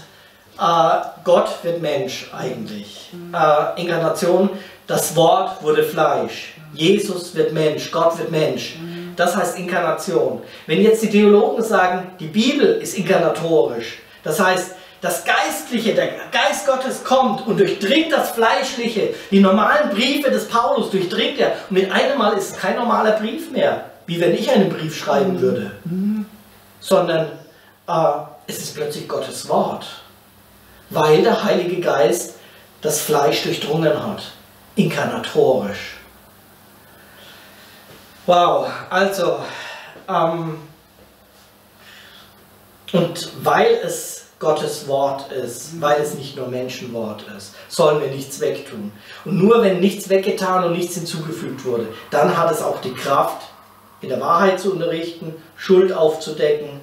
äh, Gott wird Mensch eigentlich. Äh, Inkarnation, das Wort wurde Fleisch. Jesus wird Mensch, Gott wird Mensch. Das heißt Inkarnation. Wenn jetzt die Theologen sagen, die Bibel ist inkarnatorisch, das heißt, das Geistliche, der Geist Gottes kommt und durchdringt das Fleischliche. Die normalen Briefe des Paulus durchdringt er. Und mit einem Mal ist es kein normaler Brief mehr, wie wenn ich einen Brief schreiben würde. Sondern äh, es ist plötzlich Gottes Wort weil der Heilige Geist das Fleisch durchdrungen hat, inkarnatorisch. Wow, also, ähm, und weil es Gottes Wort ist, weil es nicht nur Menschenwort ist, sollen wir nichts wegtun. Und nur wenn nichts weggetan und nichts hinzugefügt wurde, dann hat es auch die Kraft, in der Wahrheit zu unterrichten, Schuld aufzudecken,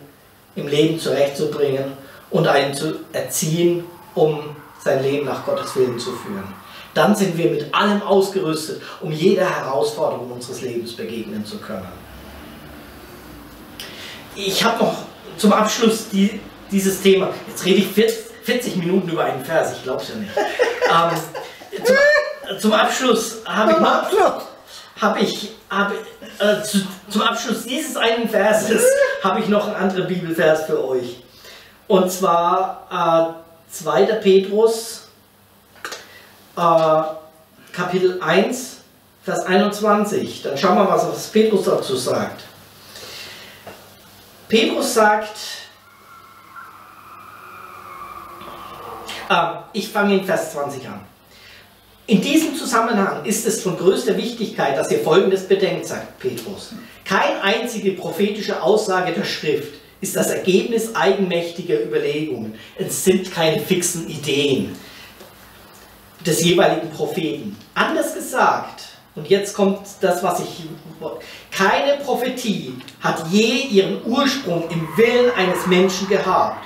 im Leben zurechtzubringen und einen zu erziehen, um sein Leben nach Gottes Willen zu führen. Dann sind wir mit allem ausgerüstet, um jeder Herausforderung unseres Lebens begegnen zu können. Ich habe noch zum Abschluss die, dieses Thema, jetzt rede ich 40 Minuten über einen Vers, ich glaube es ja nicht. ähm, zum, zum, Abschluss habe ich noch, habe ich, habe, äh, zu, zum Abschluss dieses einen Verses habe ich noch einen anderen Bibelvers für euch. Und zwar äh, 2. Petrus, äh, Kapitel 1, Vers 21. Dann schauen wir mal, was Petrus dazu sagt. Petrus sagt, äh, ich fange in Vers 20 an. In diesem Zusammenhang ist es von größter Wichtigkeit, dass ihr Folgendes bedenkt, sagt Petrus. Keine einzige prophetische Aussage der Schrift ist das Ergebnis eigenmächtiger Überlegungen. Es sind keine fixen Ideen des jeweiligen Propheten. Anders gesagt, und jetzt kommt das, was ich. Keine Prophetie hat je ihren Ursprung im Willen eines Menschen gehabt.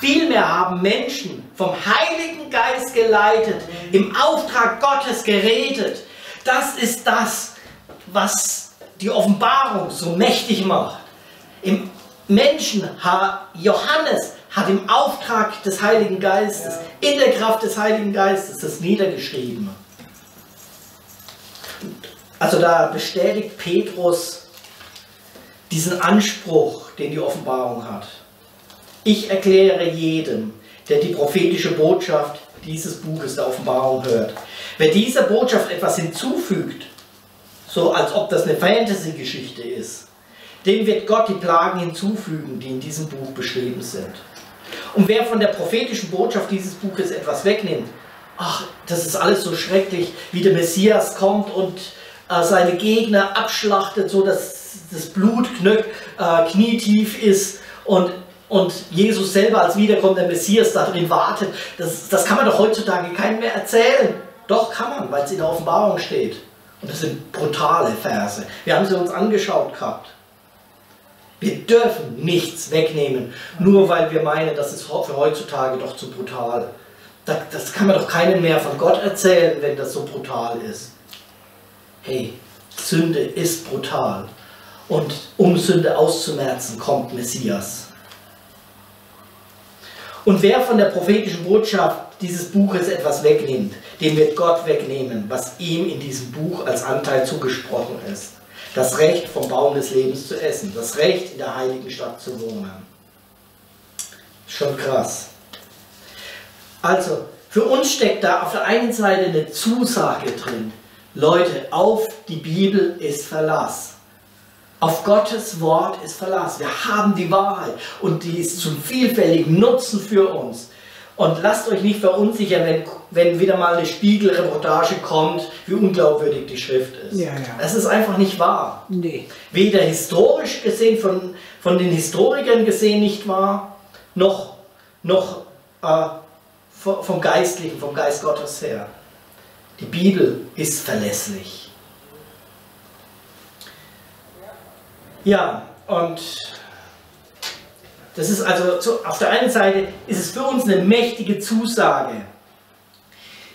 Vielmehr haben Menschen vom Heiligen Geist geleitet, im Auftrag Gottes geredet. Das ist das, was die Offenbarung so mächtig macht. Im Menschen, Johannes hat im Auftrag des Heiligen Geistes, in der Kraft des Heiligen Geistes das niedergeschrieben. Also da bestätigt Petrus diesen Anspruch, den die Offenbarung hat. Ich erkläre jedem, der die prophetische Botschaft dieses Buches der Offenbarung hört. Wer dieser Botschaft etwas hinzufügt, so als ob das eine Fantasy-Geschichte ist, dem wird Gott die Plagen hinzufügen, die in diesem Buch beschrieben sind. Und wer von der prophetischen Botschaft dieses Buches etwas wegnimmt, ach, das ist alles so schrecklich, wie der Messias kommt und äh, seine Gegner abschlachtet, so dass das Blut knöck, äh, knietief ist und, und Jesus selber als wiederkommender Messias darin wartet. Das, das kann man doch heutzutage keinem mehr erzählen. Doch kann man, weil es in der Offenbarung steht. Und das sind brutale Verse. Wir haben sie uns angeschaut gehabt. Wir dürfen nichts wegnehmen, nur weil wir meinen, das ist für heutzutage doch zu brutal. Das kann man doch keinen mehr von Gott erzählen, wenn das so brutal ist. Hey, Sünde ist brutal. Und um Sünde auszumerzen, kommt Messias. Und wer von der prophetischen Botschaft dieses Buches etwas wegnimmt, dem wird Gott wegnehmen, was ihm in diesem Buch als Anteil zugesprochen ist. Das Recht vom Baum des Lebens zu essen, das Recht in der heiligen Stadt zu wohnen. Schon krass. Also, für uns steckt da auf der einen Seite eine Zusage drin. Leute, auf die Bibel ist Verlass. Auf Gottes Wort ist Verlass. Wir haben die Wahrheit und die ist zum vielfältigen Nutzen für uns. Und lasst euch nicht verunsichern, wenn, wenn wieder mal eine Spiegelreportage kommt, wie unglaubwürdig die Schrift ist. Ja, ja. Das ist einfach nicht wahr. Nee. Weder historisch gesehen, von, von den Historikern gesehen nicht wahr, noch, noch äh, vom Geistlichen, vom Geist Gottes her. Die Bibel ist verlässlich. Ja, und das ist also, auf der einen Seite ist es für uns eine mächtige Zusage.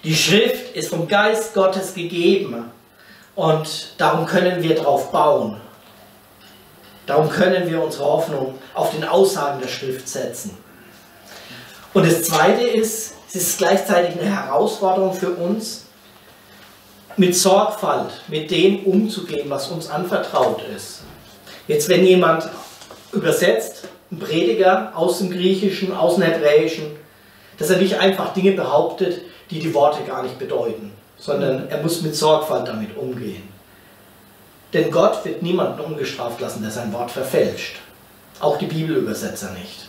Die Schrift ist vom Geist Gottes gegeben und darum können wir darauf bauen. Darum können wir unsere Hoffnung auf den Aussagen der Schrift setzen. Und das Zweite ist, es ist gleichzeitig eine Herausforderung für uns, mit Sorgfalt mit dem umzugehen, was uns anvertraut ist. Jetzt, wenn jemand übersetzt, ein Prediger aus dem Griechischen, aus dem Hebräischen, dass er nicht einfach Dinge behauptet, die die Worte gar nicht bedeuten, sondern er muss mit Sorgfalt damit umgehen. Denn Gott wird niemanden ungestraft lassen, der sein Wort verfälscht. Auch die Bibelübersetzer nicht.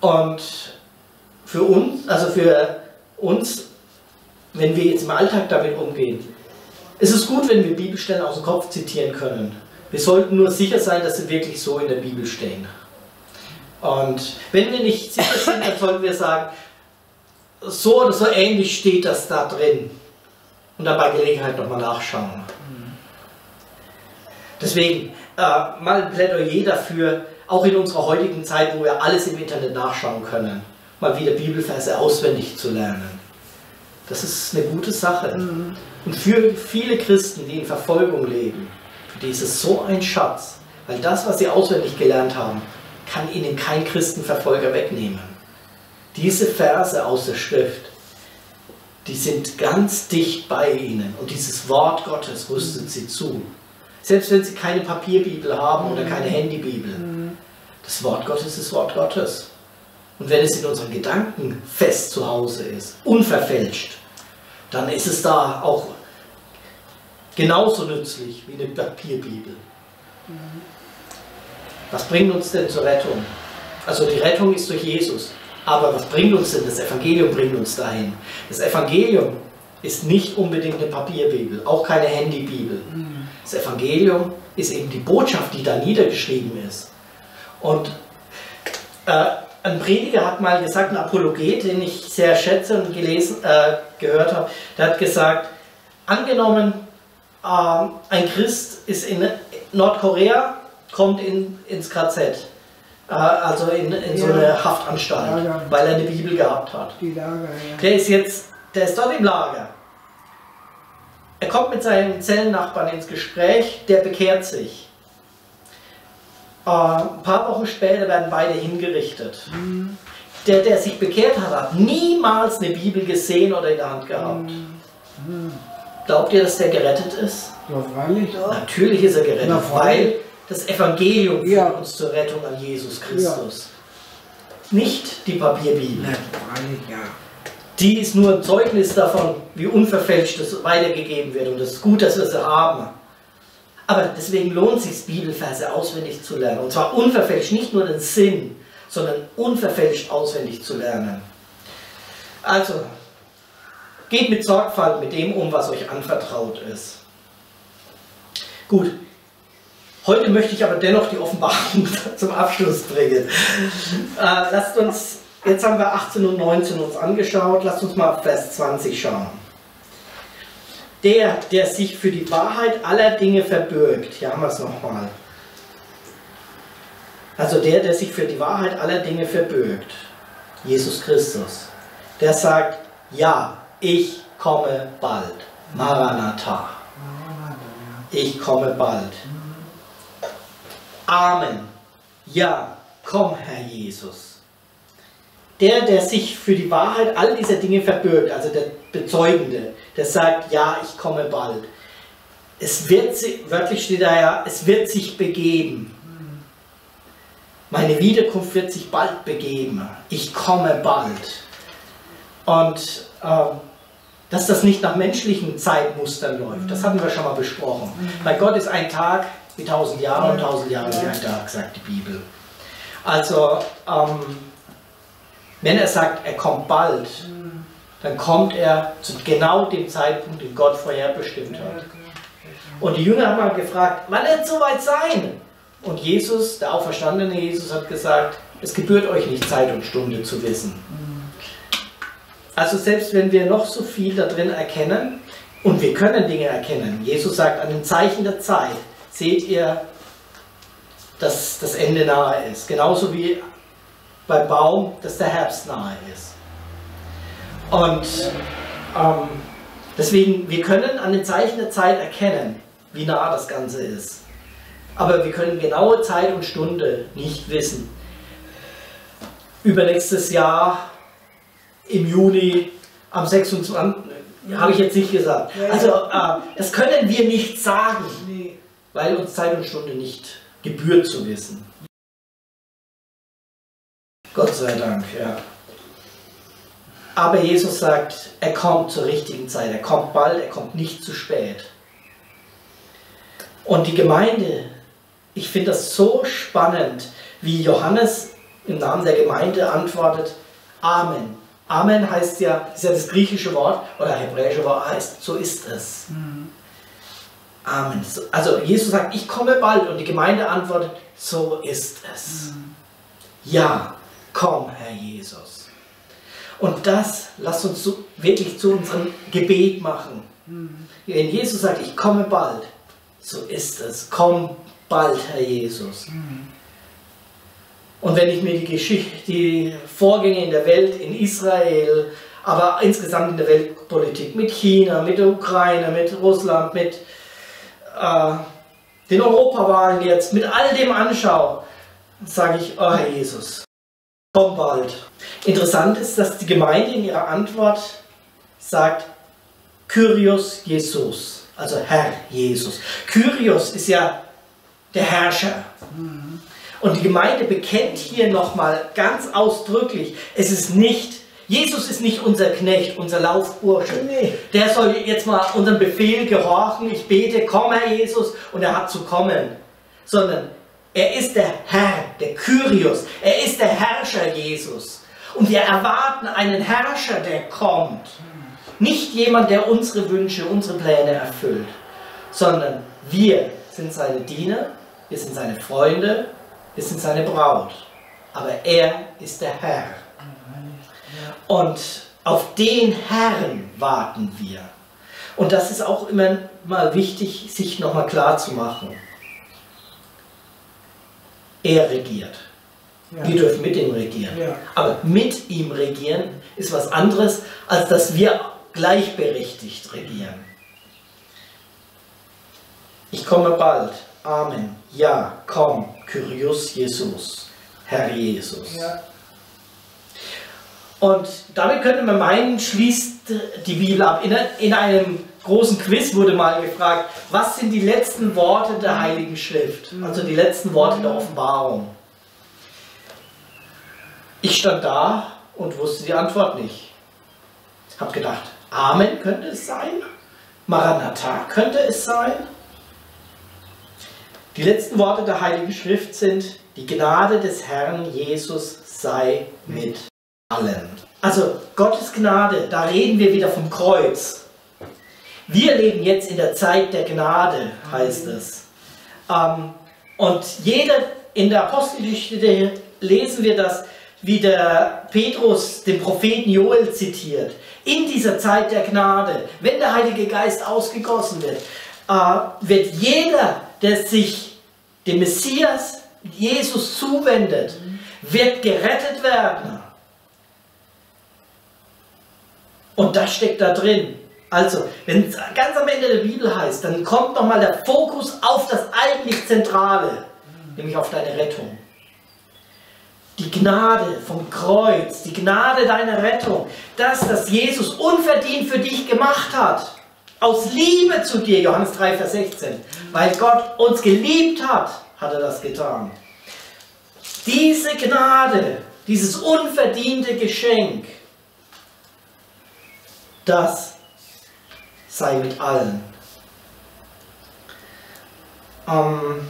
Und für uns, also für uns, wenn wir jetzt im Alltag damit umgehen, ist es gut, wenn wir Bibelstellen aus dem Kopf zitieren können. Wir sollten nur sicher sein, dass sie wirklich so in der Bibel stehen. Und wenn wir nicht sicher sind, dann sollten wir sagen, so oder so ähnlich steht das da drin. Und dann bei Gelegenheit nochmal nachschauen. Deswegen äh, mal ein Plädoyer dafür, auch in unserer heutigen Zeit, wo wir alles im Internet nachschauen können, mal wieder Bibelverse auswendig zu lernen. Das ist eine gute Sache. Mhm. Und für viele Christen, die in Verfolgung leben, für die ist es so ein Schatz, weil das, was sie auswendig gelernt haben, kann ihnen kein Christenverfolger wegnehmen. Diese Verse aus der Schrift, die sind ganz dicht bei ihnen und dieses Wort Gottes rüstet sie zu. Selbst wenn sie keine Papierbibel haben oder keine Handybibel. Das Wort Gottes ist das Wort Gottes. Und wenn es in unseren Gedanken fest zu Hause ist, unverfälscht, dann ist es da auch genauso nützlich wie eine Papierbibel. Was bringt uns denn zur Rettung? Also die Rettung ist durch Jesus. Aber was bringt uns denn? Das Evangelium bringt uns dahin. Das Evangelium ist nicht unbedingt eine Papierbibel, auch keine Handybibel. Das Evangelium ist eben die Botschaft, die da niedergeschrieben ist. Und äh, ein Prediger hat mal gesagt, ein Apologet, den ich sehr schätze und gelesen, äh, gehört habe, der hat gesagt, angenommen, äh, ein Christ ist in Nordkorea, kommt in, ins KZ, äh, also in, in ja. so eine Haftanstalt, Lager. weil er eine Bibel gehabt hat. Die Lager, ja. Der ist jetzt, der ist dort im Lager. Er kommt mit seinen Zellennachbarn ins Gespräch, der bekehrt sich. Äh, ein paar Wochen später werden beide hingerichtet. Mhm. Der, der sich bekehrt hat, hat niemals eine Bibel gesehen oder in der Hand gehabt. Mhm. Glaubt ihr, dass der gerettet ist? Ja, freilich. Ja. Natürlich ist er gerettet, Na, weil das Evangelium führt ja. uns zur Rettung an Jesus Christus. Ja. Nicht die Papierbibel. Na, freilich, ja. Die ist nur ein Zeugnis davon, wie unverfälscht es weitergegeben wird. Und es ist gut, dass wir sie haben. Aber deswegen lohnt es sich, Bibelverse auswendig zu lernen. Und zwar unverfälscht, nicht nur den Sinn, sondern unverfälscht auswendig zu lernen. Also, geht mit Sorgfalt mit dem um, was euch anvertraut ist. Gut, heute möchte ich aber dennoch die Offenbarung zum Abschluss bringen. Äh, lasst uns, jetzt haben wir 18 und 19 uns angeschaut, lasst uns mal Vers 20 schauen der, der sich für die Wahrheit aller Dinge verbirgt. Hier haben wir es nochmal. Also der, der sich für die Wahrheit aller Dinge verbirgt. Jesus Christus. Der sagt, ja, ich komme bald. Maranatha. Ich komme bald. Amen. Ja, komm, Herr Jesus der, der sich für die Wahrheit all dieser Dinge verbirgt, also der Bezeugende, der sagt, ja, ich komme bald. Es wird, wörtlich steht da ja, es wird sich begeben. Meine Wiederkunft wird sich bald begeben. Ich komme bald. Und dass das nicht nach menschlichen Zeitmustern läuft, das hatten wir schon mal besprochen. Bei Gott ist ein Tag wie tausend Jahre und tausend Jahre wie ein Tag, sagt die Bibel. Also, ähm, wenn er sagt, er kommt bald, dann kommt er zu genau dem Zeitpunkt, den Gott vorherbestimmt hat. Und die Jünger haben mal gefragt, wann wird es soweit sein? Und Jesus, der auferstandene Jesus, hat gesagt, es gebührt euch nicht Zeit und Stunde zu wissen. Also selbst wenn wir noch so viel da drin erkennen, und wir können Dinge erkennen, Jesus sagt, an den Zeichen der Zeit seht ihr, dass das Ende nahe ist. Genauso wie beim Baum, dass der Herbst nahe ist. Und ähm, deswegen, wir können an den Zeichen der Zeit erkennen, wie nah das Ganze ist. Aber wir können genaue Zeit und Stunde nicht wissen. Übernächstes Jahr im Juni am 26. habe ich jetzt nicht gesagt. Also äh, das können wir nicht sagen, weil uns Zeit und Stunde nicht gebührt zu wissen. Gott sei Dank, ja. Aber Jesus sagt, er kommt zur richtigen Zeit, er kommt bald, er kommt nicht zu spät. Und die Gemeinde, ich finde das so spannend, wie Johannes im Namen der Gemeinde antwortet, Amen. Amen heißt ja, ist ja das griechische Wort oder hebräische Wort heißt, so ist es. Mhm. Amen. Also Jesus sagt, ich komme bald und die Gemeinde antwortet, so ist es. Mhm. ja, komm, Herr Jesus. Und das lasst uns so wirklich zu unserem Gebet machen. Wenn Jesus sagt, ich komme bald, so ist es. Komm bald, Herr Jesus. Und wenn ich mir die Geschichte, die Vorgänge in der Welt, in Israel, aber insgesamt in der Weltpolitik mit China, mit der Ukraine, mit Russland, mit äh, den Europawahlen jetzt, mit all dem anschaue, sage ich, oh Herr Jesus, komm bald. Interessant ist, dass die Gemeinde in ihrer Antwort sagt, Kyrios Jesus, also Herr Jesus. Kyrios ist ja der Herrscher. Und die Gemeinde bekennt hier nochmal ganz ausdrücklich, es ist nicht, Jesus ist nicht unser Knecht, unser Laufbursche. Nee. Der soll jetzt mal unseren Befehl gehorchen, ich bete, komm Herr Jesus, und er hat zu kommen. Sondern er ist der Herr, der Kyrios, er ist der Herrscher Jesus. Und wir erwarten einen Herrscher, der kommt. Nicht jemand, der unsere Wünsche, unsere Pläne erfüllt, sondern wir sind seine Diener, wir sind seine Freunde, wir sind seine Braut. Aber er ist der Herr. Und auf den Herrn warten wir. Und das ist auch immer mal wichtig, sich nochmal klar zu machen. Er regiert. Ja. Wir dürfen mit ihm regieren. Ja. Aber mit ihm regieren ist was anderes, als dass wir gleichberechtigt regieren. Ich komme bald. Amen. Ja, komm, Kyrios Jesus, Herr Jesus. Ja. Und damit könnte man meinen, schließt die Bibel ab. In, in einem großen Quiz wurde mal gefragt, was sind die letzten Worte der Heiligen Schrift? Also die letzten Worte der Offenbarung. Ich stand da und wusste die Antwort nicht. Hab gedacht, Amen könnte es sein? Maranatha könnte es sein? Die letzten Worte der Heiligen Schrift sind, die Gnade des Herrn Jesus sei mit allen. Also Gottes Gnade, da reden wir wieder vom Kreuz. Wir leben jetzt in der Zeit der Gnade, heißt es. Ähm, und jeder in der Apostelgeschichte lesen wir das, wie der Petrus den Propheten Joel zitiert. In dieser Zeit der Gnade, wenn der Heilige Geist ausgegossen wird, äh, wird jeder, der sich dem Messias, Jesus zuwendet, wird gerettet werden. Und das steckt da drin. Also, wenn es ganz am Ende der Bibel heißt, dann kommt nochmal der Fokus auf das eigentlich Zentrale, nämlich auf deine Rettung. Die Gnade vom Kreuz, die Gnade deiner Rettung, das, das Jesus unverdient für dich gemacht hat, aus Liebe zu dir, Johannes 3, Vers 16, weil Gott uns geliebt hat, hat er das getan. Diese Gnade, dieses unverdiente Geschenk, das sei mit allen. Ähm,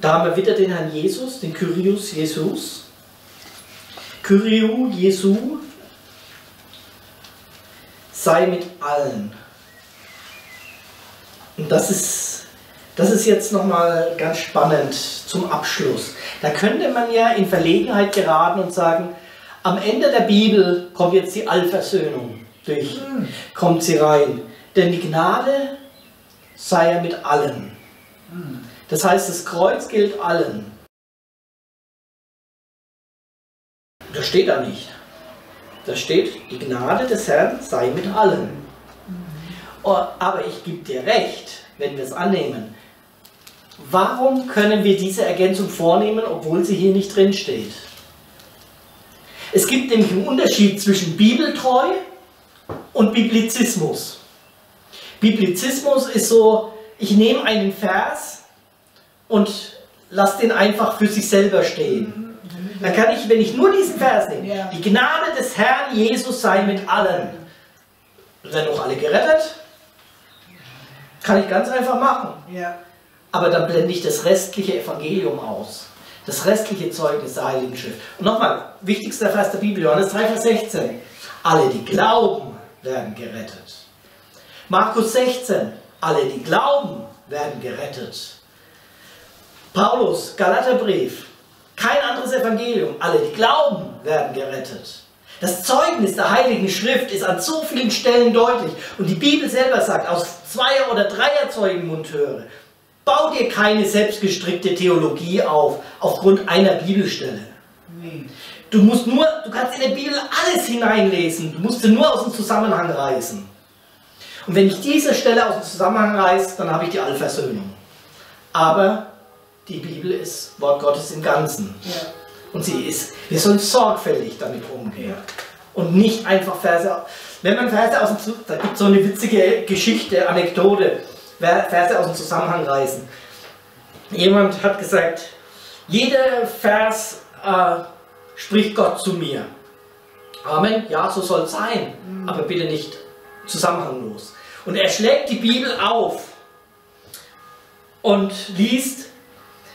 da haben wir wieder den Herrn Jesus, den Kyrios Jesus. Kyriou Jesu sei mit allen. Und das ist, das ist jetzt nochmal ganz spannend zum Abschluss. Da könnte man ja in Verlegenheit geraten und sagen, am Ende der Bibel kommt jetzt die Allversöhnung durch, kommt sie rein. Denn die Gnade sei ja mit allen. Das heißt, das Kreuz gilt allen. Das steht da nicht. Da steht, die Gnade des Herrn sei mit allen. Oh, aber ich gebe dir recht, wenn wir es annehmen. Warum können wir diese Ergänzung vornehmen, obwohl sie hier nicht drin steht? Es gibt nämlich einen Unterschied zwischen Bibeltreu und Biblizismus. Biblizismus ist so, ich nehme einen Vers und lasse den einfach für sich selber stehen. Dann kann ich, wenn ich nur diesen Vers nehme, Ja. die Gnade des Herrn Jesus sei mit allen. Sind doch alle gerettet? Kann ich ganz einfach machen. Ja. Aber dann blende ich das restliche Evangelium aus. Das restliche Zeugnis der Heiligen Schrift. Und nochmal, wichtigster Vers der Bibel, Johannes 3, Vers 16. Alle, die glauben, werden gerettet. Markus 16. alle, die glauben, werden gerettet. Paulus, Galaterbrief, kein anderes Evangelium, alle, die glauben, werden gerettet. Das Zeugnis der Heiligen Schrift ist an so vielen Stellen deutlich. Und die Bibel selber sagt, aus Zweier- oder Dreierzeugenmund höre, bau dir keine selbstgestrickte Theologie auf, aufgrund einer Bibelstelle. Du musst nur, du kannst in der Bibel alles hineinlesen, du musst sie nur aus dem Zusammenhang reißen. Und wenn ich diese Stelle aus dem Zusammenhang reiße, dann habe ich die Allversöhnung. Aber die Bibel ist Wort Gottes im Ganzen. Ja. Und sie ist, wir sollen sorgfältig damit umgehen. Und nicht einfach Verse, wenn man Verse aus dem Zusammenhang, da gibt es so eine witzige Geschichte, Anekdote, Verse aus dem Zusammenhang reißen. Jemand hat gesagt, jeder Vers äh, spricht Gott zu mir. Amen, ja, so soll es sein, aber bitte nicht zusammenhanglos. Und er schlägt die Bibel auf und liest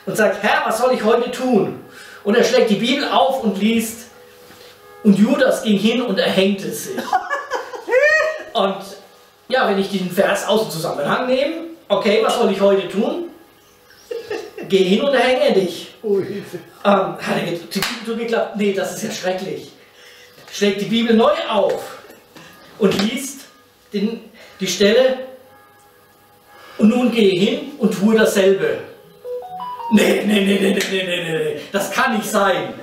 und sagt, Herr, was soll ich heute tun? Und er schlägt die Bibel auf und liest, und Judas ging hin und erhängte sich. und ja, wenn ich diesen Vers aus dem Zusammenhang nehme, okay, was soll ich heute tun? Geh hin und erhänge dich. Oh, Hilfe. Ähm, hat er die Bibel zugeklappt? Nee, das ist ja schrecklich. Schlägt die Bibel neu auf und liest den, die Stelle und nun gehe hin und tue dasselbe. Nee, nee, nee, nee, nee, nee, nee, nee, das kann nicht sein.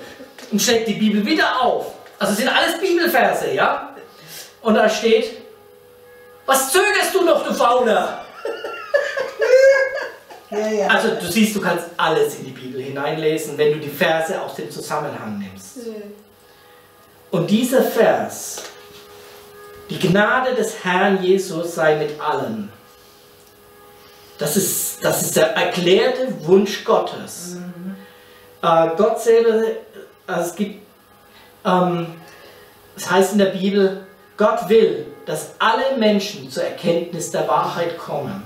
Und schlägt die Bibel wieder auf. Also es sind alles Bibelverse, ja? Und da steht, was zögerst du noch, du Fauler? Ja, ja. Also du siehst, du kannst alles in die Bibel hineinlesen, wenn du die Verse aus dem Zusammenhang nimmst. Und dieser Vers, die Gnade des Herrn Jesus sei mit allen. Das ist, das ist der erklärte Wunsch Gottes. Äh, Gott selber, also es gibt, ähm, es heißt in der Bibel, Gott will, dass alle Menschen zur Erkenntnis der Wahrheit kommen.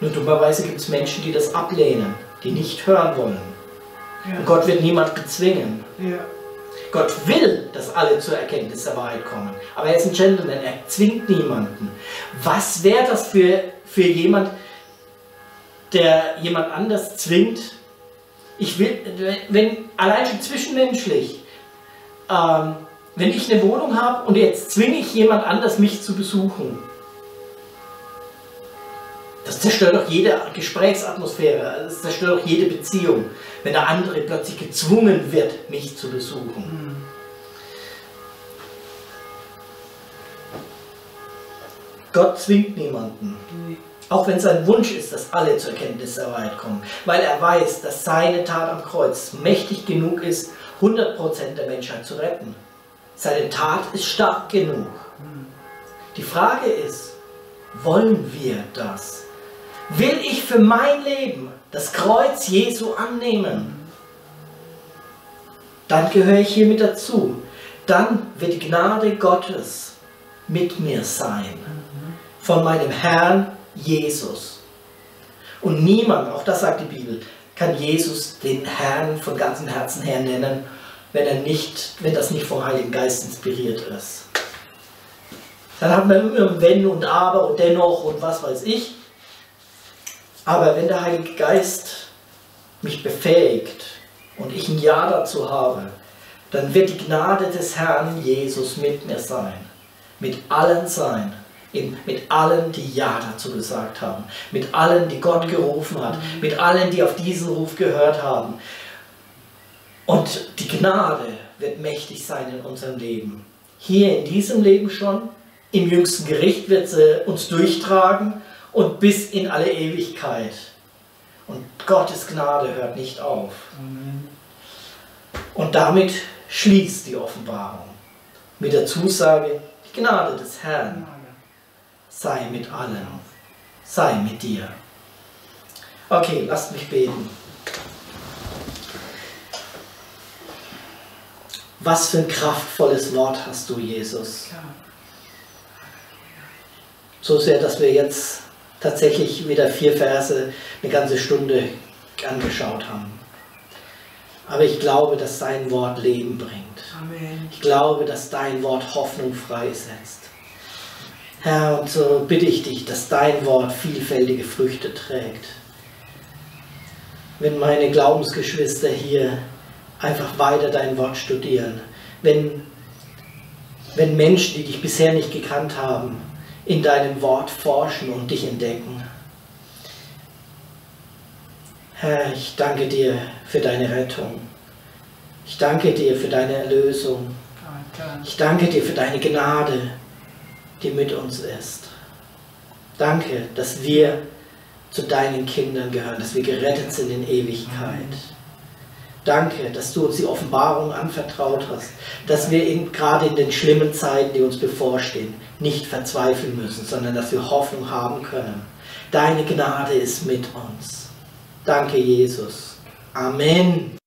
Nur dummerweise gibt es Menschen, die das ablehnen, die nicht hören wollen. Ja. Und Gott wird niemand bezwingen. Ja. Gott will, dass alle zur Erkenntnis der Wahrheit kommen. Aber er ist ein Gentleman, er zwingt niemanden. Was wäre das für, für jemand, der jemand anders zwingt? Ich will, wenn, allein schon zwischenmenschlich, ähm, wenn ich eine Wohnung habe und jetzt zwinge ich jemand anders, mich zu besuchen, das zerstört doch jede Gesprächsatmosphäre, das zerstört doch jede Beziehung, wenn der andere plötzlich gezwungen wird, mich zu besuchen. Gott zwingt niemanden. Auch wenn sein Wunsch ist, dass alle zur Erkenntnis der Wahrheit kommen. Weil er weiß, dass seine Tat am Kreuz mächtig genug ist, 100% der Menschheit zu retten. Seine Tat ist stark genug. Die Frage ist, wollen wir das? Will ich für mein Leben das Kreuz Jesu annehmen? Dann gehöre ich hiermit dazu. Dann wird die Gnade Gottes mit mir sein. Von meinem Herrn Jesus. Und niemand, auch das sagt die Bibel, kann Jesus den Herrn von ganzem Herzen her nennen, wenn, er nicht, wenn das nicht vom Heiligen Geist inspiriert ist. Dann hat man immer Wenn und Aber und Dennoch und was weiß ich. Aber wenn der Heilige Geist mich befähigt und ich ein Ja dazu habe, dann wird die Gnade des Herrn Jesus mit mir sein. Mit allen sein. Eben mit allen, die Ja dazu gesagt haben. Mit allen, die Gott gerufen hat. Mit allen, die auf diesen Ruf gehört haben. Und die Gnade wird mächtig sein in unserem Leben. Hier in diesem Leben schon. Im jüngsten Gericht wird sie uns durchtragen und bis in alle Ewigkeit. Und Gottes Gnade hört nicht auf. Und damit schließt die Offenbarung mit der Zusage, die Gnade des Herrn sei mit allen, sei mit dir. Okay, lasst mich beten. Was für ein kraftvolles Wort hast du, Jesus. So sehr, dass wir jetzt tatsächlich wieder vier Verse eine ganze Stunde angeschaut haben. Aber ich glaube, dass dein Wort Leben bringt. Amen. Ich glaube, dass dein Wort Hoffnung freisetzt. Herr, und so bitte ich dich, dass dein Wort vielfältige Früchte trägt. Wenn meine Glaubensgeschwister hier einfach weiter dein Wort studieren, wenn, wenn Menschen, die dich bisher nicht gekannt haben, in deinem Wort forschen und dich entdecken. Herr, ich danke dir für deine Rettung. Ich danke dir für deine Erlösung. Ich danke dir für deine Gnade, die mit uns ist. Danke, dass wir zu deinen Kindern gehören, dass wir gerettet sind in Ewigkeit. Danke, dass du uns die Offenbarung anvertraut hast, dass wir in, gerade in den schlimmen Zeiten, die uns bevorstehen, nicht verzweifeln müssen, sondern dass wir Hoffnung haben können. Deine Gnade ist mit uns. Danke, Jesus. Amen.